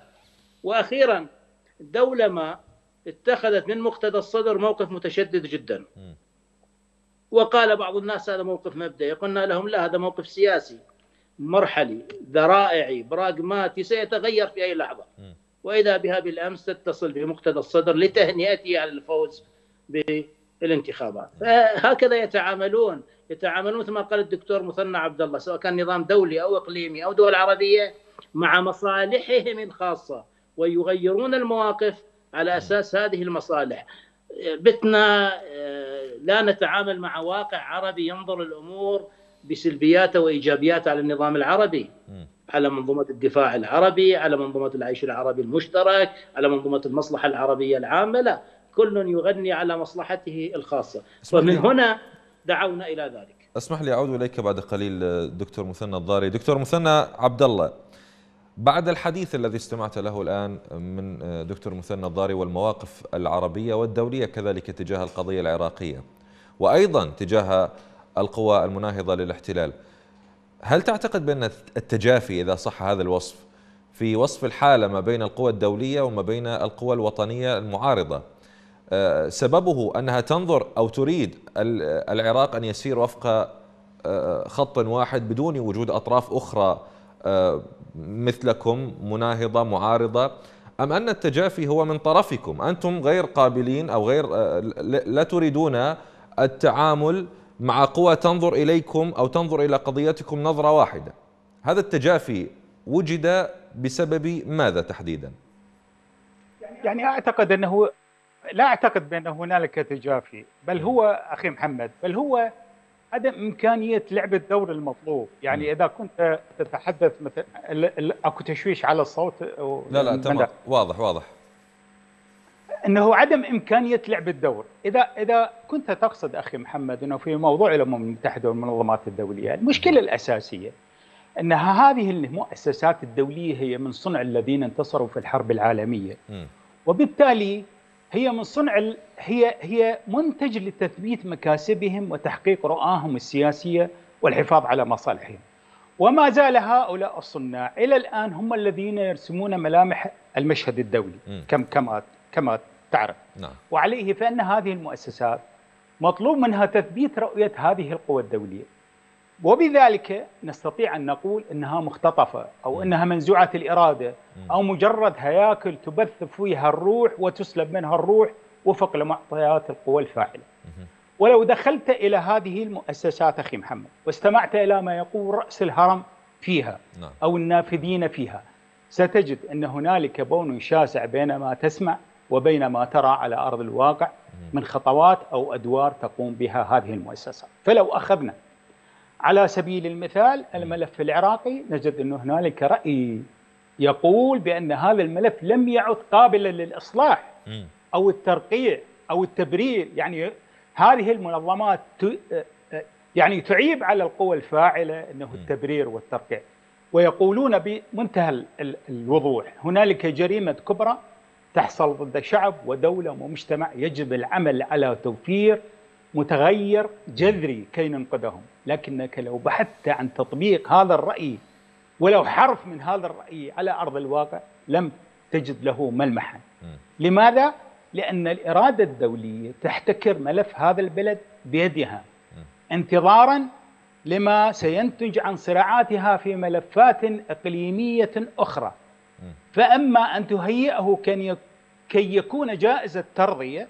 وأخيرا دولة ما اتخذت من مقتدى الصدر موقف متشدد جدا. وقال بعض الناس هذا موقف مبدئي. قلنا لهم لا هذا موقف سياسي مرحلي ذرائعي براغماتي سيتغير في أي لحظة. وإذا بها بالأمس تتصل بمقتدى الصدر لتهنئته على الفوز بالانتخابات. هكذا يتعاملون يتعاملون مثل ما قال الدكتور مثنى عبد الله سواء كان نظام دولي أو إقليمي أو دول عربية مع مصالحهم الخاصة ويغيرون المواقف على أساس هذه المصالح. بتنا آه، لا نتعامل مع واقع عربي ينظر الأمور بسلبياتها وايجابياتها على النظام العربي على منظومة الدفاع العربي على منظومة العيش العربي المشترك على منظومة المصلحة العربية العامة لا كل يغني على مصلحته الخاصة. ومن هنا دعونا إلى ذلك.
اسمح لي أعود إليك بعد قليل دكتور مثنى الضاري. دكتور مثنى عبد الله بعد الحديث الذي استمعت له الآن من دكتور مثنى الضاري والمواقف العربية والدولية كذلك تجاه القضية العراقية وأيضا تجاه القوى المناهضة للاحتلال. هل تعتقد بأن التجافي إذا صح هذا الوصف في وصف الحالة ما بين القوى الدولية وما بين القوى الوطنية المعارضة آه، سببه أنها تنظر أو تريد العراق أن يسير وفق آه، خط واحد بدون وجود أطراف أخرى آه، مثلكم مناهضة معارضة أم أن التجافي هو من طرفكم؟ أنتم غير قابلين أو غير آه، لا تريدون التعامل مع قوى تنظر إليكم أو تنظر إلى قضيتكم نظرة واحدة. هذا التجافي وجد بسبب ماذا تحديدا؟
يعني أعتقد أنه لا أعتقد بأن هنالك تجافي بل هو أخي محمد بل هو عدم إمكانية لعب الدور المطلوب. يعني إذا كنت تتحدث مثلا أكو تشويش على الصوت
لا لا تمام. واضح واضح.
إنه عدم إمكانية لعب الدور. اذا إذا كنت تقصد أخي محمد إنه في موضوع الأمم المتحدة والمنظمات الدولية المشكلة الأساسية ان هذه المؤسسات الدولية هي من صنع الذين انتصروا في الحرب العالمية. وبالتالي هي من صنع هي هي منتج لتثبيت مكاسبهم وتحقيق رؤاهم السياسية والحفاظ على مصالحهم. وما زال هؤلاء الصناع إلى الآن هم الذين يرسمون ملامح المشهد الدولي كم كما كما تعرف. نعم. وعليه فإن هذه المؤسسات مطلوب منها تثبيت رؤية هذه القوى الدولية. وبذلك نستطيع أن نقول إنها مختطفة أو إنها منزوعة الإرادة أو مجرد هياكل تبث فيها الروح وتسلب منها الروح وفق لمعطيات القوى الفاعلة. ولو دخلت إلى هذه المؤسسات أخي محمد واستمعت إلى ما يقول رأس الهرم فيها نعم. أو النافذين فيها ستجد أن هنالك بون شاسع بين ما تسمع وبين ما ترى على أرض الواقع من خطوات أو أدوار تقوم بها هذه المؤسسات، فلو أخذنا على سبيل المثال الملف العراقي نجد أن هنالك رأي يقول بأن هذا الملف لم يعد قابلا للإصلاح أو الترقيع أو التبرير. يعني هذه المنظمات يعني تعيب على القوى الفاعلة أنه التبرير والترقيع. ويقولون بمنتهى الوضوح هنالك جريمة كبرى تحصل ضد شعب ودولة ومجتمع يجب العمل على توفير متغير جذري كي ننقذهم. لكنك لو بحثت عن تطبيق هذا الرأي ولو حرف من هذا الرأي على أرض الواقع لم تجد له ملمحا. لماذا؟ لأن الإرادة الدولية تحتكر ملف هذا البلد بيدها. انتظارا لما سينتج عن صراعاتها في ملفات إقليمية أخرى. فأما أن تهيئه كي يكون جائزة ترضية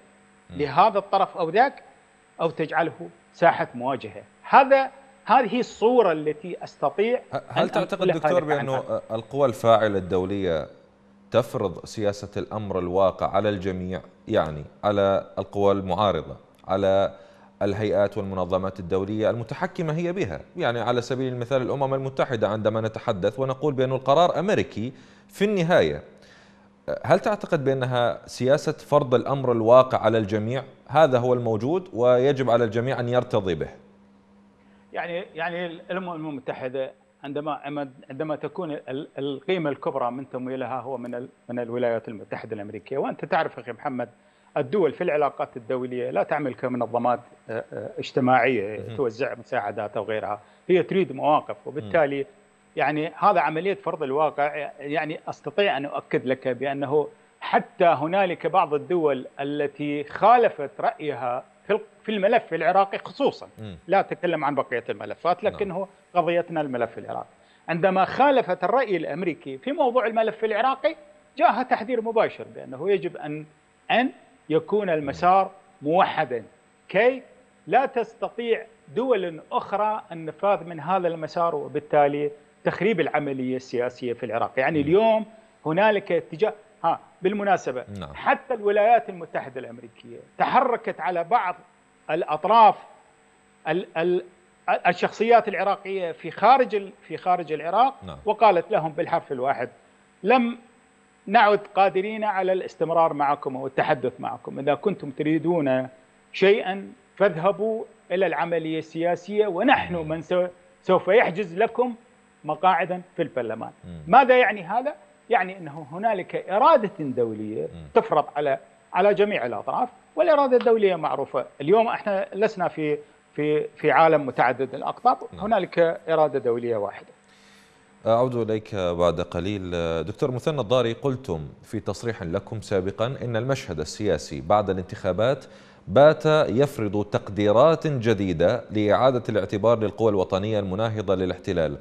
لهذا الطرف أو ذاك أو تجعله ساحة مواجهة. هذا هذه الصورة التي أستطيع
هل تعتقد دكتور بأنه القوى الفاعلة الدولية تفرض سياسة الأمر الواقع على الجميع؟ يعني على القوى المعارضة على الهيئات والمنظمات الدولية المتحكمة هي بها. يعني على سبيل المثال الأمم المتحدة عندما نتحدث ونقول بأن القرار أمريكي في النهاية هل تعتقد بأنها سياسة فرض الأمر الواقع على الجميع؟ هذا هو الموجود ويجب على الجميع أن يرتضي به.
يعني يعني الأمم المتحدة عندما عندما تكون القيمة الكبرى من تمويلها هو من من الولايات المتحدة الأمريكية. وأنت تعرف أخي محمد الدول في العلاقات الدولية لا تعمل كمنظمات آه، آه، اجتماعية توزع مساعدات أو غيرها. هي تريد مواقف وبالتالي يعني هذا عملية فرض الواقع. يعني أستطيع أن أؤكد لك بأنه حتى هنالك بعض الدول التي خالفت رأيها في الملف العراقي خصوصا. لا أتكلم عن بقية الملفات نعم. لكنه قضيتنا الملف العراقي. عندما خالفت الرأي الأمريكي في موضوع الملف العراقي جاءها تحذير مباشر بأنه يجب أن أن يكون المسار موحدا. كي لا تستطيع دول أخرى النفاذ من هذا المسار وبالتالي تخريب العملية السياسية في العراق يعني اليوم هنالك اتجاه ها بالمناسبة نعم. حتى الولايات المتحدة الأمريكية تحركت على بعض الأطراف ال ال الشخصيات العراقية في خارج في خارج العراق نعم. وقالت لهم بالحرف الواحد لم نعد قادرين على الاستمرار معكم والتحدث معكم إذا كنتم تريدون شيئا فاذهبوا إلى العملية السياسية ونحن من سوف يحجز لكم مقاعدا في البرلمان ماذا يعني هذا؟ يعني إنه هنالك إرادة دولية تفرض على على جميع الأطراف والإرادة الدولية معروفة، اليوم إحنا لسنا في في في عالم متعدد الأقطاب، نعم. هنالك إرادة دولية واحدة.
أعود إليك بعد قليل دكتور مثنى الضاري قلتم في تصريح لكم سابقا إن المشهد السياسي بعد الانتخابات بات يفرض تقديرات جديدة لإعادة الاعتبار للقوى الوطنية المناهضة للاحتلال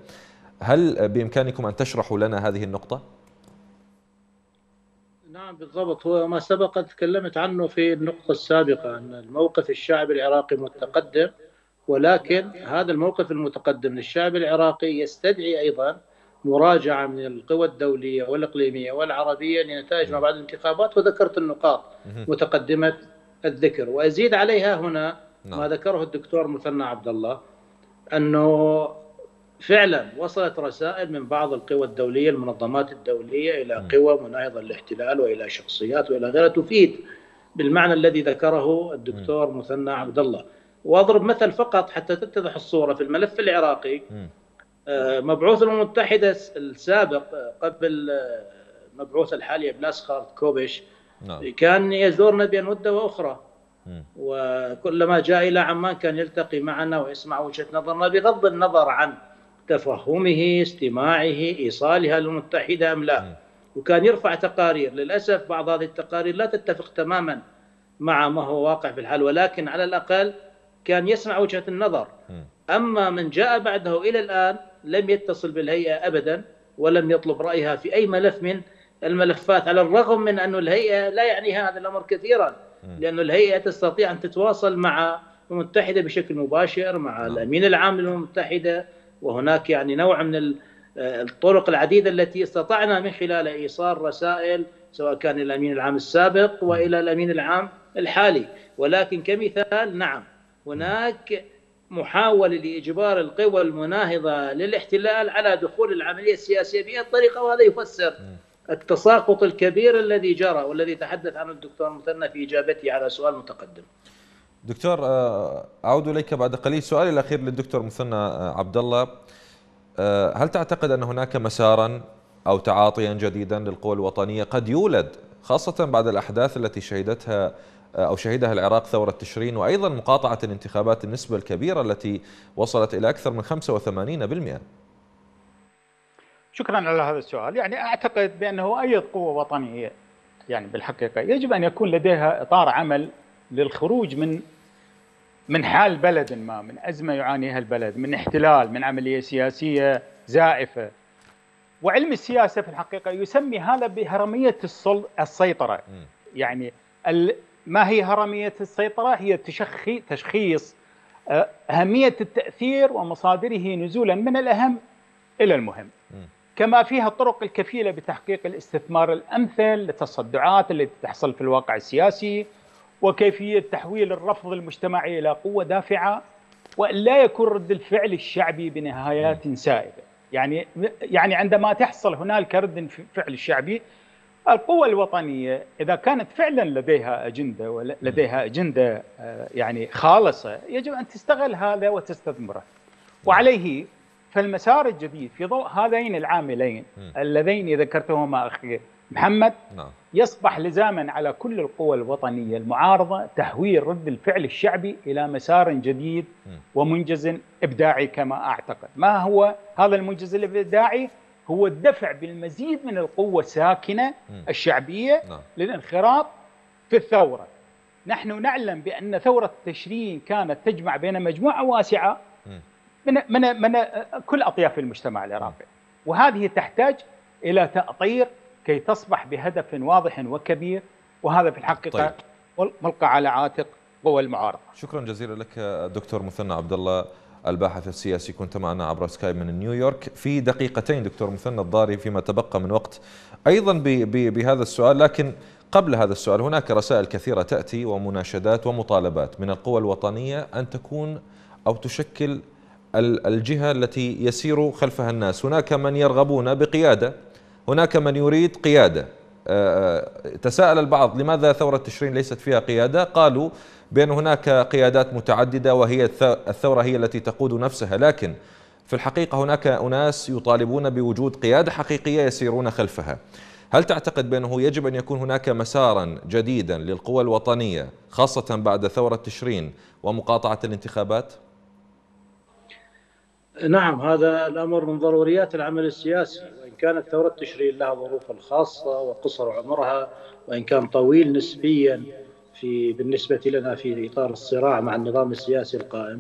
هل بإمكانكم أن تشرحوا لنا هذه النقطة؟
نعم بالضبط هو ما سبق تكلمت عنه في النقطة السابقة أن الموقف الشعبي العراقي متقدم ولكن هذا الموقف المتقدم للشعب العراقي يستدعي أيضا مراجعة من القوى الدولية والإقليمية والعربية لنتائج ما بعد الانتخابات وذكرت النقاط متقدمة الذكر وأزيد عليها هنا نعم. ما ذكره الدكتور مثنى عبد الله أنه فعلا وصلت رسائل من بعض القوى الدولية المنظمات الدولية إلى قوى مناهضة للاحتلال وإلى شخصيات وإلى غيرها. تفيد بالمعنى الذي ذكره الدكتور مثنى عبد الله. واضرب مثل فقط حتى تتضح الصورة في الملف العراقي. آه، مبعوث الامم المتحده السابق قبل آه، مبعوث الحالي بلاسخارد كوبش نعم. كان يزورنا بين مده وأخرى. وكلما جاء إلى عمان كان يلتقي معنا ويسمع وجهة نظرنا بغض النظر عن تفهمه استماعه إيصالها للمتحده أم لا. وكان يرفع تقارير. للأسف بعض هذه التقارير لا تتفق تماما مع ما هو واقع في الحال. ولكن على الأقل كان يسمع وجهة النظر. أما من جاء بعده إلى الآن لم يتصل بالهيئة ابدا ولم يطلب رأيها في أي ملف من الملفات على الرغم من أن الهيئة لا يعني هذا الأمر كثيرا. لأن الهيئة تستطيع أن تتواصل مع المتحدة بشكل مباشر مع نعم. الأمين العام للامم المتحده وهناك يعني نوع من الطرق العديدة التي استطعنا من خلالها إيصال رسائل سواء كان إلى الأمين العام السابق وإلى الأمين العام الحالي. ولكن كمثال نعم هناك محاولة لإجبار القوى المناهضة للاحتلال على دخول العملية السياسية بهذه الطريقة وهذا يفسر التساقط الكبير الذي جرى والذي تحدث عنه الدكتور مثنى في إجابته على سؤال متقدم.
دكتور آه، أعود إليك بعد قليل سؤالي الأخير للدكتور مثنى آه، عبد الله آه، هل تعتقد أن هناك مسارا أو تعاطيا جديدا للقوى الوطنية قد يولد خاصة بعد الأحداث التي شهدتها أو شهدها العراق ثورة تشرين وأيضا مقاطعة الانتخابات النسبة الكبيرة التي وصلت إلى أكثر من 85%
شكرا على هذا السؤال. يعني أعتقد بأنه أي قوة وطنية يعني بالحقيقة يجب أن يكون لديها إطار عمل للخروج من من حال بلد ما من أزمة يعانيها البلد من احتلال من عملية سياسية زائفة. وعلم السياسة في الحقيقة يسمي هذا بهرمية السيطرة. يعني ما هي هرمية السيطرة؟ هي تشخي تشخيص آه، أهمية التأثير ومصادره نزولا من الأهم إلى المهم. كما فيها الطرق الكفيلة بتحقيق الاستثمار الأمثل للتصدعات التي تحصل في الواقع السياسي وكيفية تحويل الرفض المجتمعي إلى قوة دافعة وأن لا يكون رد الفعل الشعبي بنهايات سائدة. يعني يعني عندما تحصل هنالك رد فعل الشعبي القوى الوطنية إذا كانت فعلا لديها أجندة ولديها أجندة آه، يعني خالصة يجب أن تستغل هذا وتستثمره. وعليه فالمسار الجديد في ضوء هذين العاملين اللذين ذكرتهما أخي محمد نعم. يصبح لزاما على كل القوى الوطنية المعارضة تحويل رد الفعل الشعبي إلى مسار جديد ومنجز إبداعي كما أعتقد. ما هو هذا المنجز الإبداعي؟ هو الدفع بالمزيد من القوة الساكنة الشعبية نعم. للانخراط في الثورة. نحن نعلم بأن ثورة تشرين كانت تجمع بين مجموعة واسعة من, من, من كل أطياف المجتمع العراقي. وهذه تحتاج إلى تأطير كي تصبح بهدف واضح وكبير وهذا في الحقيقة طيب. ملقى على عاتق قوى المعارضة.
شكرا جزيلا لك دكتور مثنى عبد الله الباحث السياسي. كنت معنا عبر سكايب من نيويورك في دقيقتين دكتور مثنى الضاري فيما تبقى من وقت. أيضا بهذا السؤال لكن قبل هذا السؤال هناك رسائل كثيرة تأتي ومناشدات ومطالبات. من القوى الوطنية أن تكون أو تشكل الجهة التي يسير خلفها الناس. هناك من يرغبون بقيادة. هناك من يريد قيادة. آه، آه، تساءل البعض لماذا ثورة تشرين ليست فيها قيادة؟ قالوا بأن هناك قيادات متعددة وهي الثورة هي التي تقود نفسها. لكن في الحقيقة هناك أناس يطالبون بوجود قيادة حقيقية يسيرون خلفها. هل تعتقد بأنه يجب أن يكون هناك مسارا جديدا للقوى الوطنية خاصة بعد ثورة تشرين ومقاطعة الانتخابات؟
نعم هذا الأمر من ضروريات العمل السياسي. كانت ثورة تشرين لها ظروف الخاصة وقصر عمرها وإن كان طويل نسبيا في بالنسبة لنا في إطار الصراع مع النظام السياسي القائم.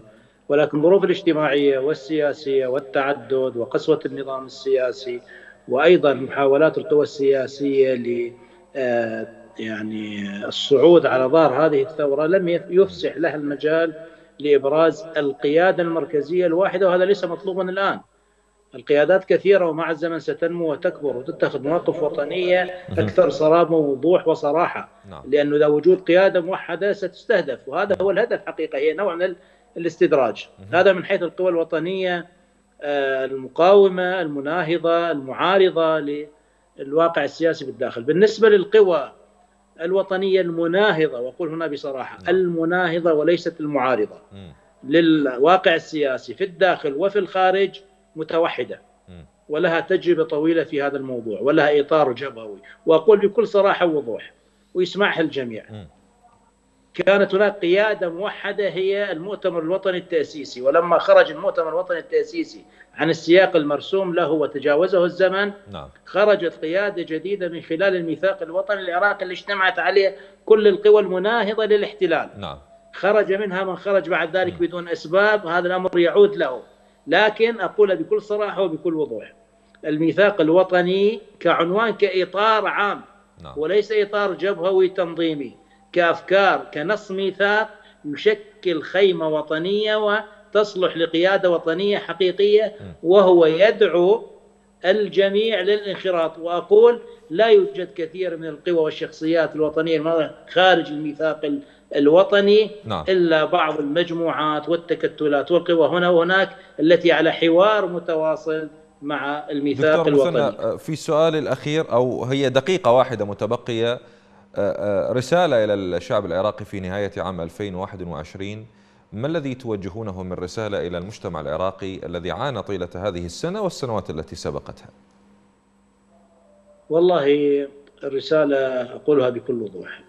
ولكن الظروف الاجتماعية والسياسية والتعدد وقسوة النظام السياسي وأيضا محاولات القوى السياسية ل آه، يعني الصعود على ظهر هذه الثورة لم يفسح لها المجال لإبراز القيادة المركزية الواحدة وهذا ليس مطلوبا الآن. القيادات كثيرة ومع الزمن ستنمو وتكبر وتتخذ مواقف وطنية أكثر صرامة ووضوح وصراحة. نعم. لأنه إذا وجود قيادة موحدة ستستهدف وهذا هو الهدف حقيقة هي نوع من الاستدراج. هذا من حيث القوى الوطنية آه، المقاومة المناهضة المعارضة للواقع السياسي بالداخل. بالنسبة للقوى الوطنية المناهضة وأقول هنا بصراحة نعم. المناهضة وليست المعارضة. للواقع السياسي في الداخل وفي الخارج متوحدة. ولها تجربة طويلة في هذا الموضوع ولها إطار جبهوي وأقول بكل صراحة ووضوح ويسمعها الجميع. كانت هناك قيادة موحدة هي المؤتمر الوطني التأسيسي ولما خرج المؤتمر الوطني التأسيسي عن السياق المرسوم له وتجاوزه الزمن نعم. خرجت قيادة جديدة من خلال الميثاق الوطني العراقي اللي اجتمعت عليه كل القوى المناهضة للاحتلال. نعم. خرج منها من خرج بعد ذلك بدون أسباب هذا الأمر يعود له. لكن أقول بكل صراحة وبكل وضوح الميثاق الوطني كعنوان كإطار عام نعم. وليس إطار جبهوي تنظيمي كأفكار كنص ميثاق يشكل خيمة وطنية وتصلح لقيادة وطنية حقيقية وهو يدعو الجميع للانخراط وأقول لا يوجد كثير من القوى والشخصيات الوطنية خارج الميثاق الوطني نعم. إلا بعض المجموعات والتكتلات والقوى هنا وهناك التي على حوار متواصل مع الميثاق الوطني.
في السؤال الأخير أو هي دقيقة واحدة متبقية آه، آه، رسالة إلى الشعب العراقي في نهاية عام 2021 ما الذي توجهونه من رسالة إلى المجتمع العراقي الذي عانى طيلة هذه السنة والسنوات التي سبقتها؟
والله الرسالة أقولها بكل وضوح.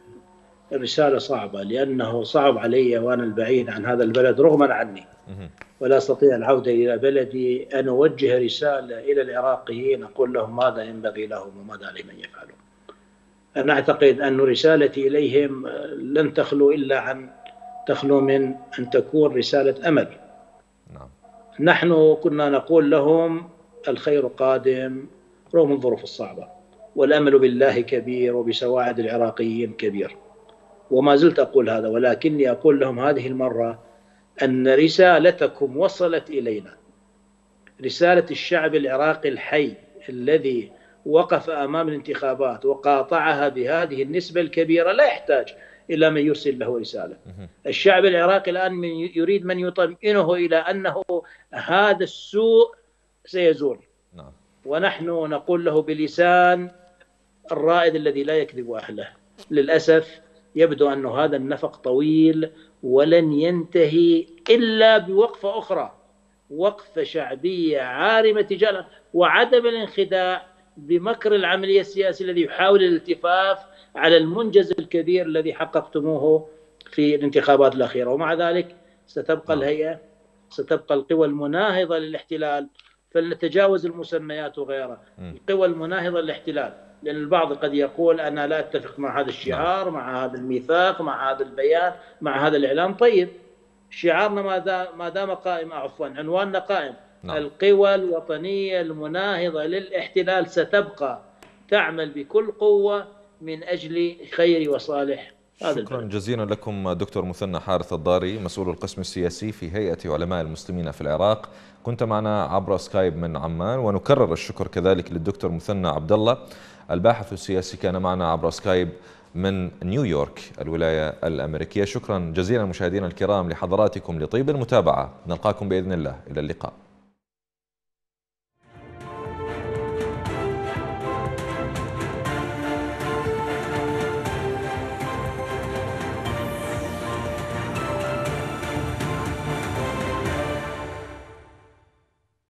الرسالة صعبة لأنه صعب علي وأنا البعيد عن هذا البلد رغما عني. ولا أستطيع العودة إلى بلدي. أن أوجه رسالة إلى العراقيين أقول لهم ماذا ينبغي لهم وماذا عليهم أن يفعلوا. أنا أعتقد أن رسالتي إليهم لن تخلو إلا عن تخلو من أن تكون رسالة أمل. نعم. نحن كنا نقول لهم الخير قادم رغم الظروف الصعبة. والأمل بالله كبير وبسواعد العراقيين كبير. وما زلت أقول هذا ولكني أقول لهم هذه المرة أن رسالتكم وصلت إلينا رسالة الشعب العراقي الحي الذي وقف أمام الانتخابات وقاطعها بهذه النسبة الكبيرة لا يحتاج إلى من يرسل له رسالة. الشعب العراقي الآن من يريد من يطمئنه إلى أنه هذا السوء سيزول. نعم. ونحن نقول له بلسان الرائد الذي لا يكذب اهله. للأسف يبدو أن هذا النفق طويل ولن ينتهي إلا بوقفة أخرى وقفة شعبية عارمة تجاه وعدم الانخداع بمكر العملية السياسية الذي يحاول الالتفاف على المنجز الكبير الذي حققتموه في الانتخابات الأخيرة. ومع ذلك ستبقى نعم. الهيئة ستبقى القوى المناهضة للاحتلال فلنتجاوز المسميات وغيرها. القوى المناهضة للاحتلال. لأن البعض قد يقول أنا لا أتفق مع هذا الشعار نعم. مع هذا الميثاق مع هذا البيان مع هذا الإعلام طيب شعارنا ما دام ما دام قائم عفوا عنواننا قائم نعم. القوى الوطنية المناهضة للاحتلال ستبقى تعمل بكل قوة من أجل خير وصالح
هذا شكرا البلد. جزيلا لكم دكتور مثنى حارث الضاري مسؤول القسم السياسي في هيئة علماء المسلمين في العراق كنت معنا عبر سكايب من عمان ونكرر الشكر كذلك للدكتور مثنى عبد الله الباحث السياسي كان معنا عبر سكايب من نيويورك الولاية الأمريكية. شكرا جزيلا مشاهدينا الكرام لحضراتكم لطيب المتابعة. نلقاكم بإذن الله. إلى اللقاء.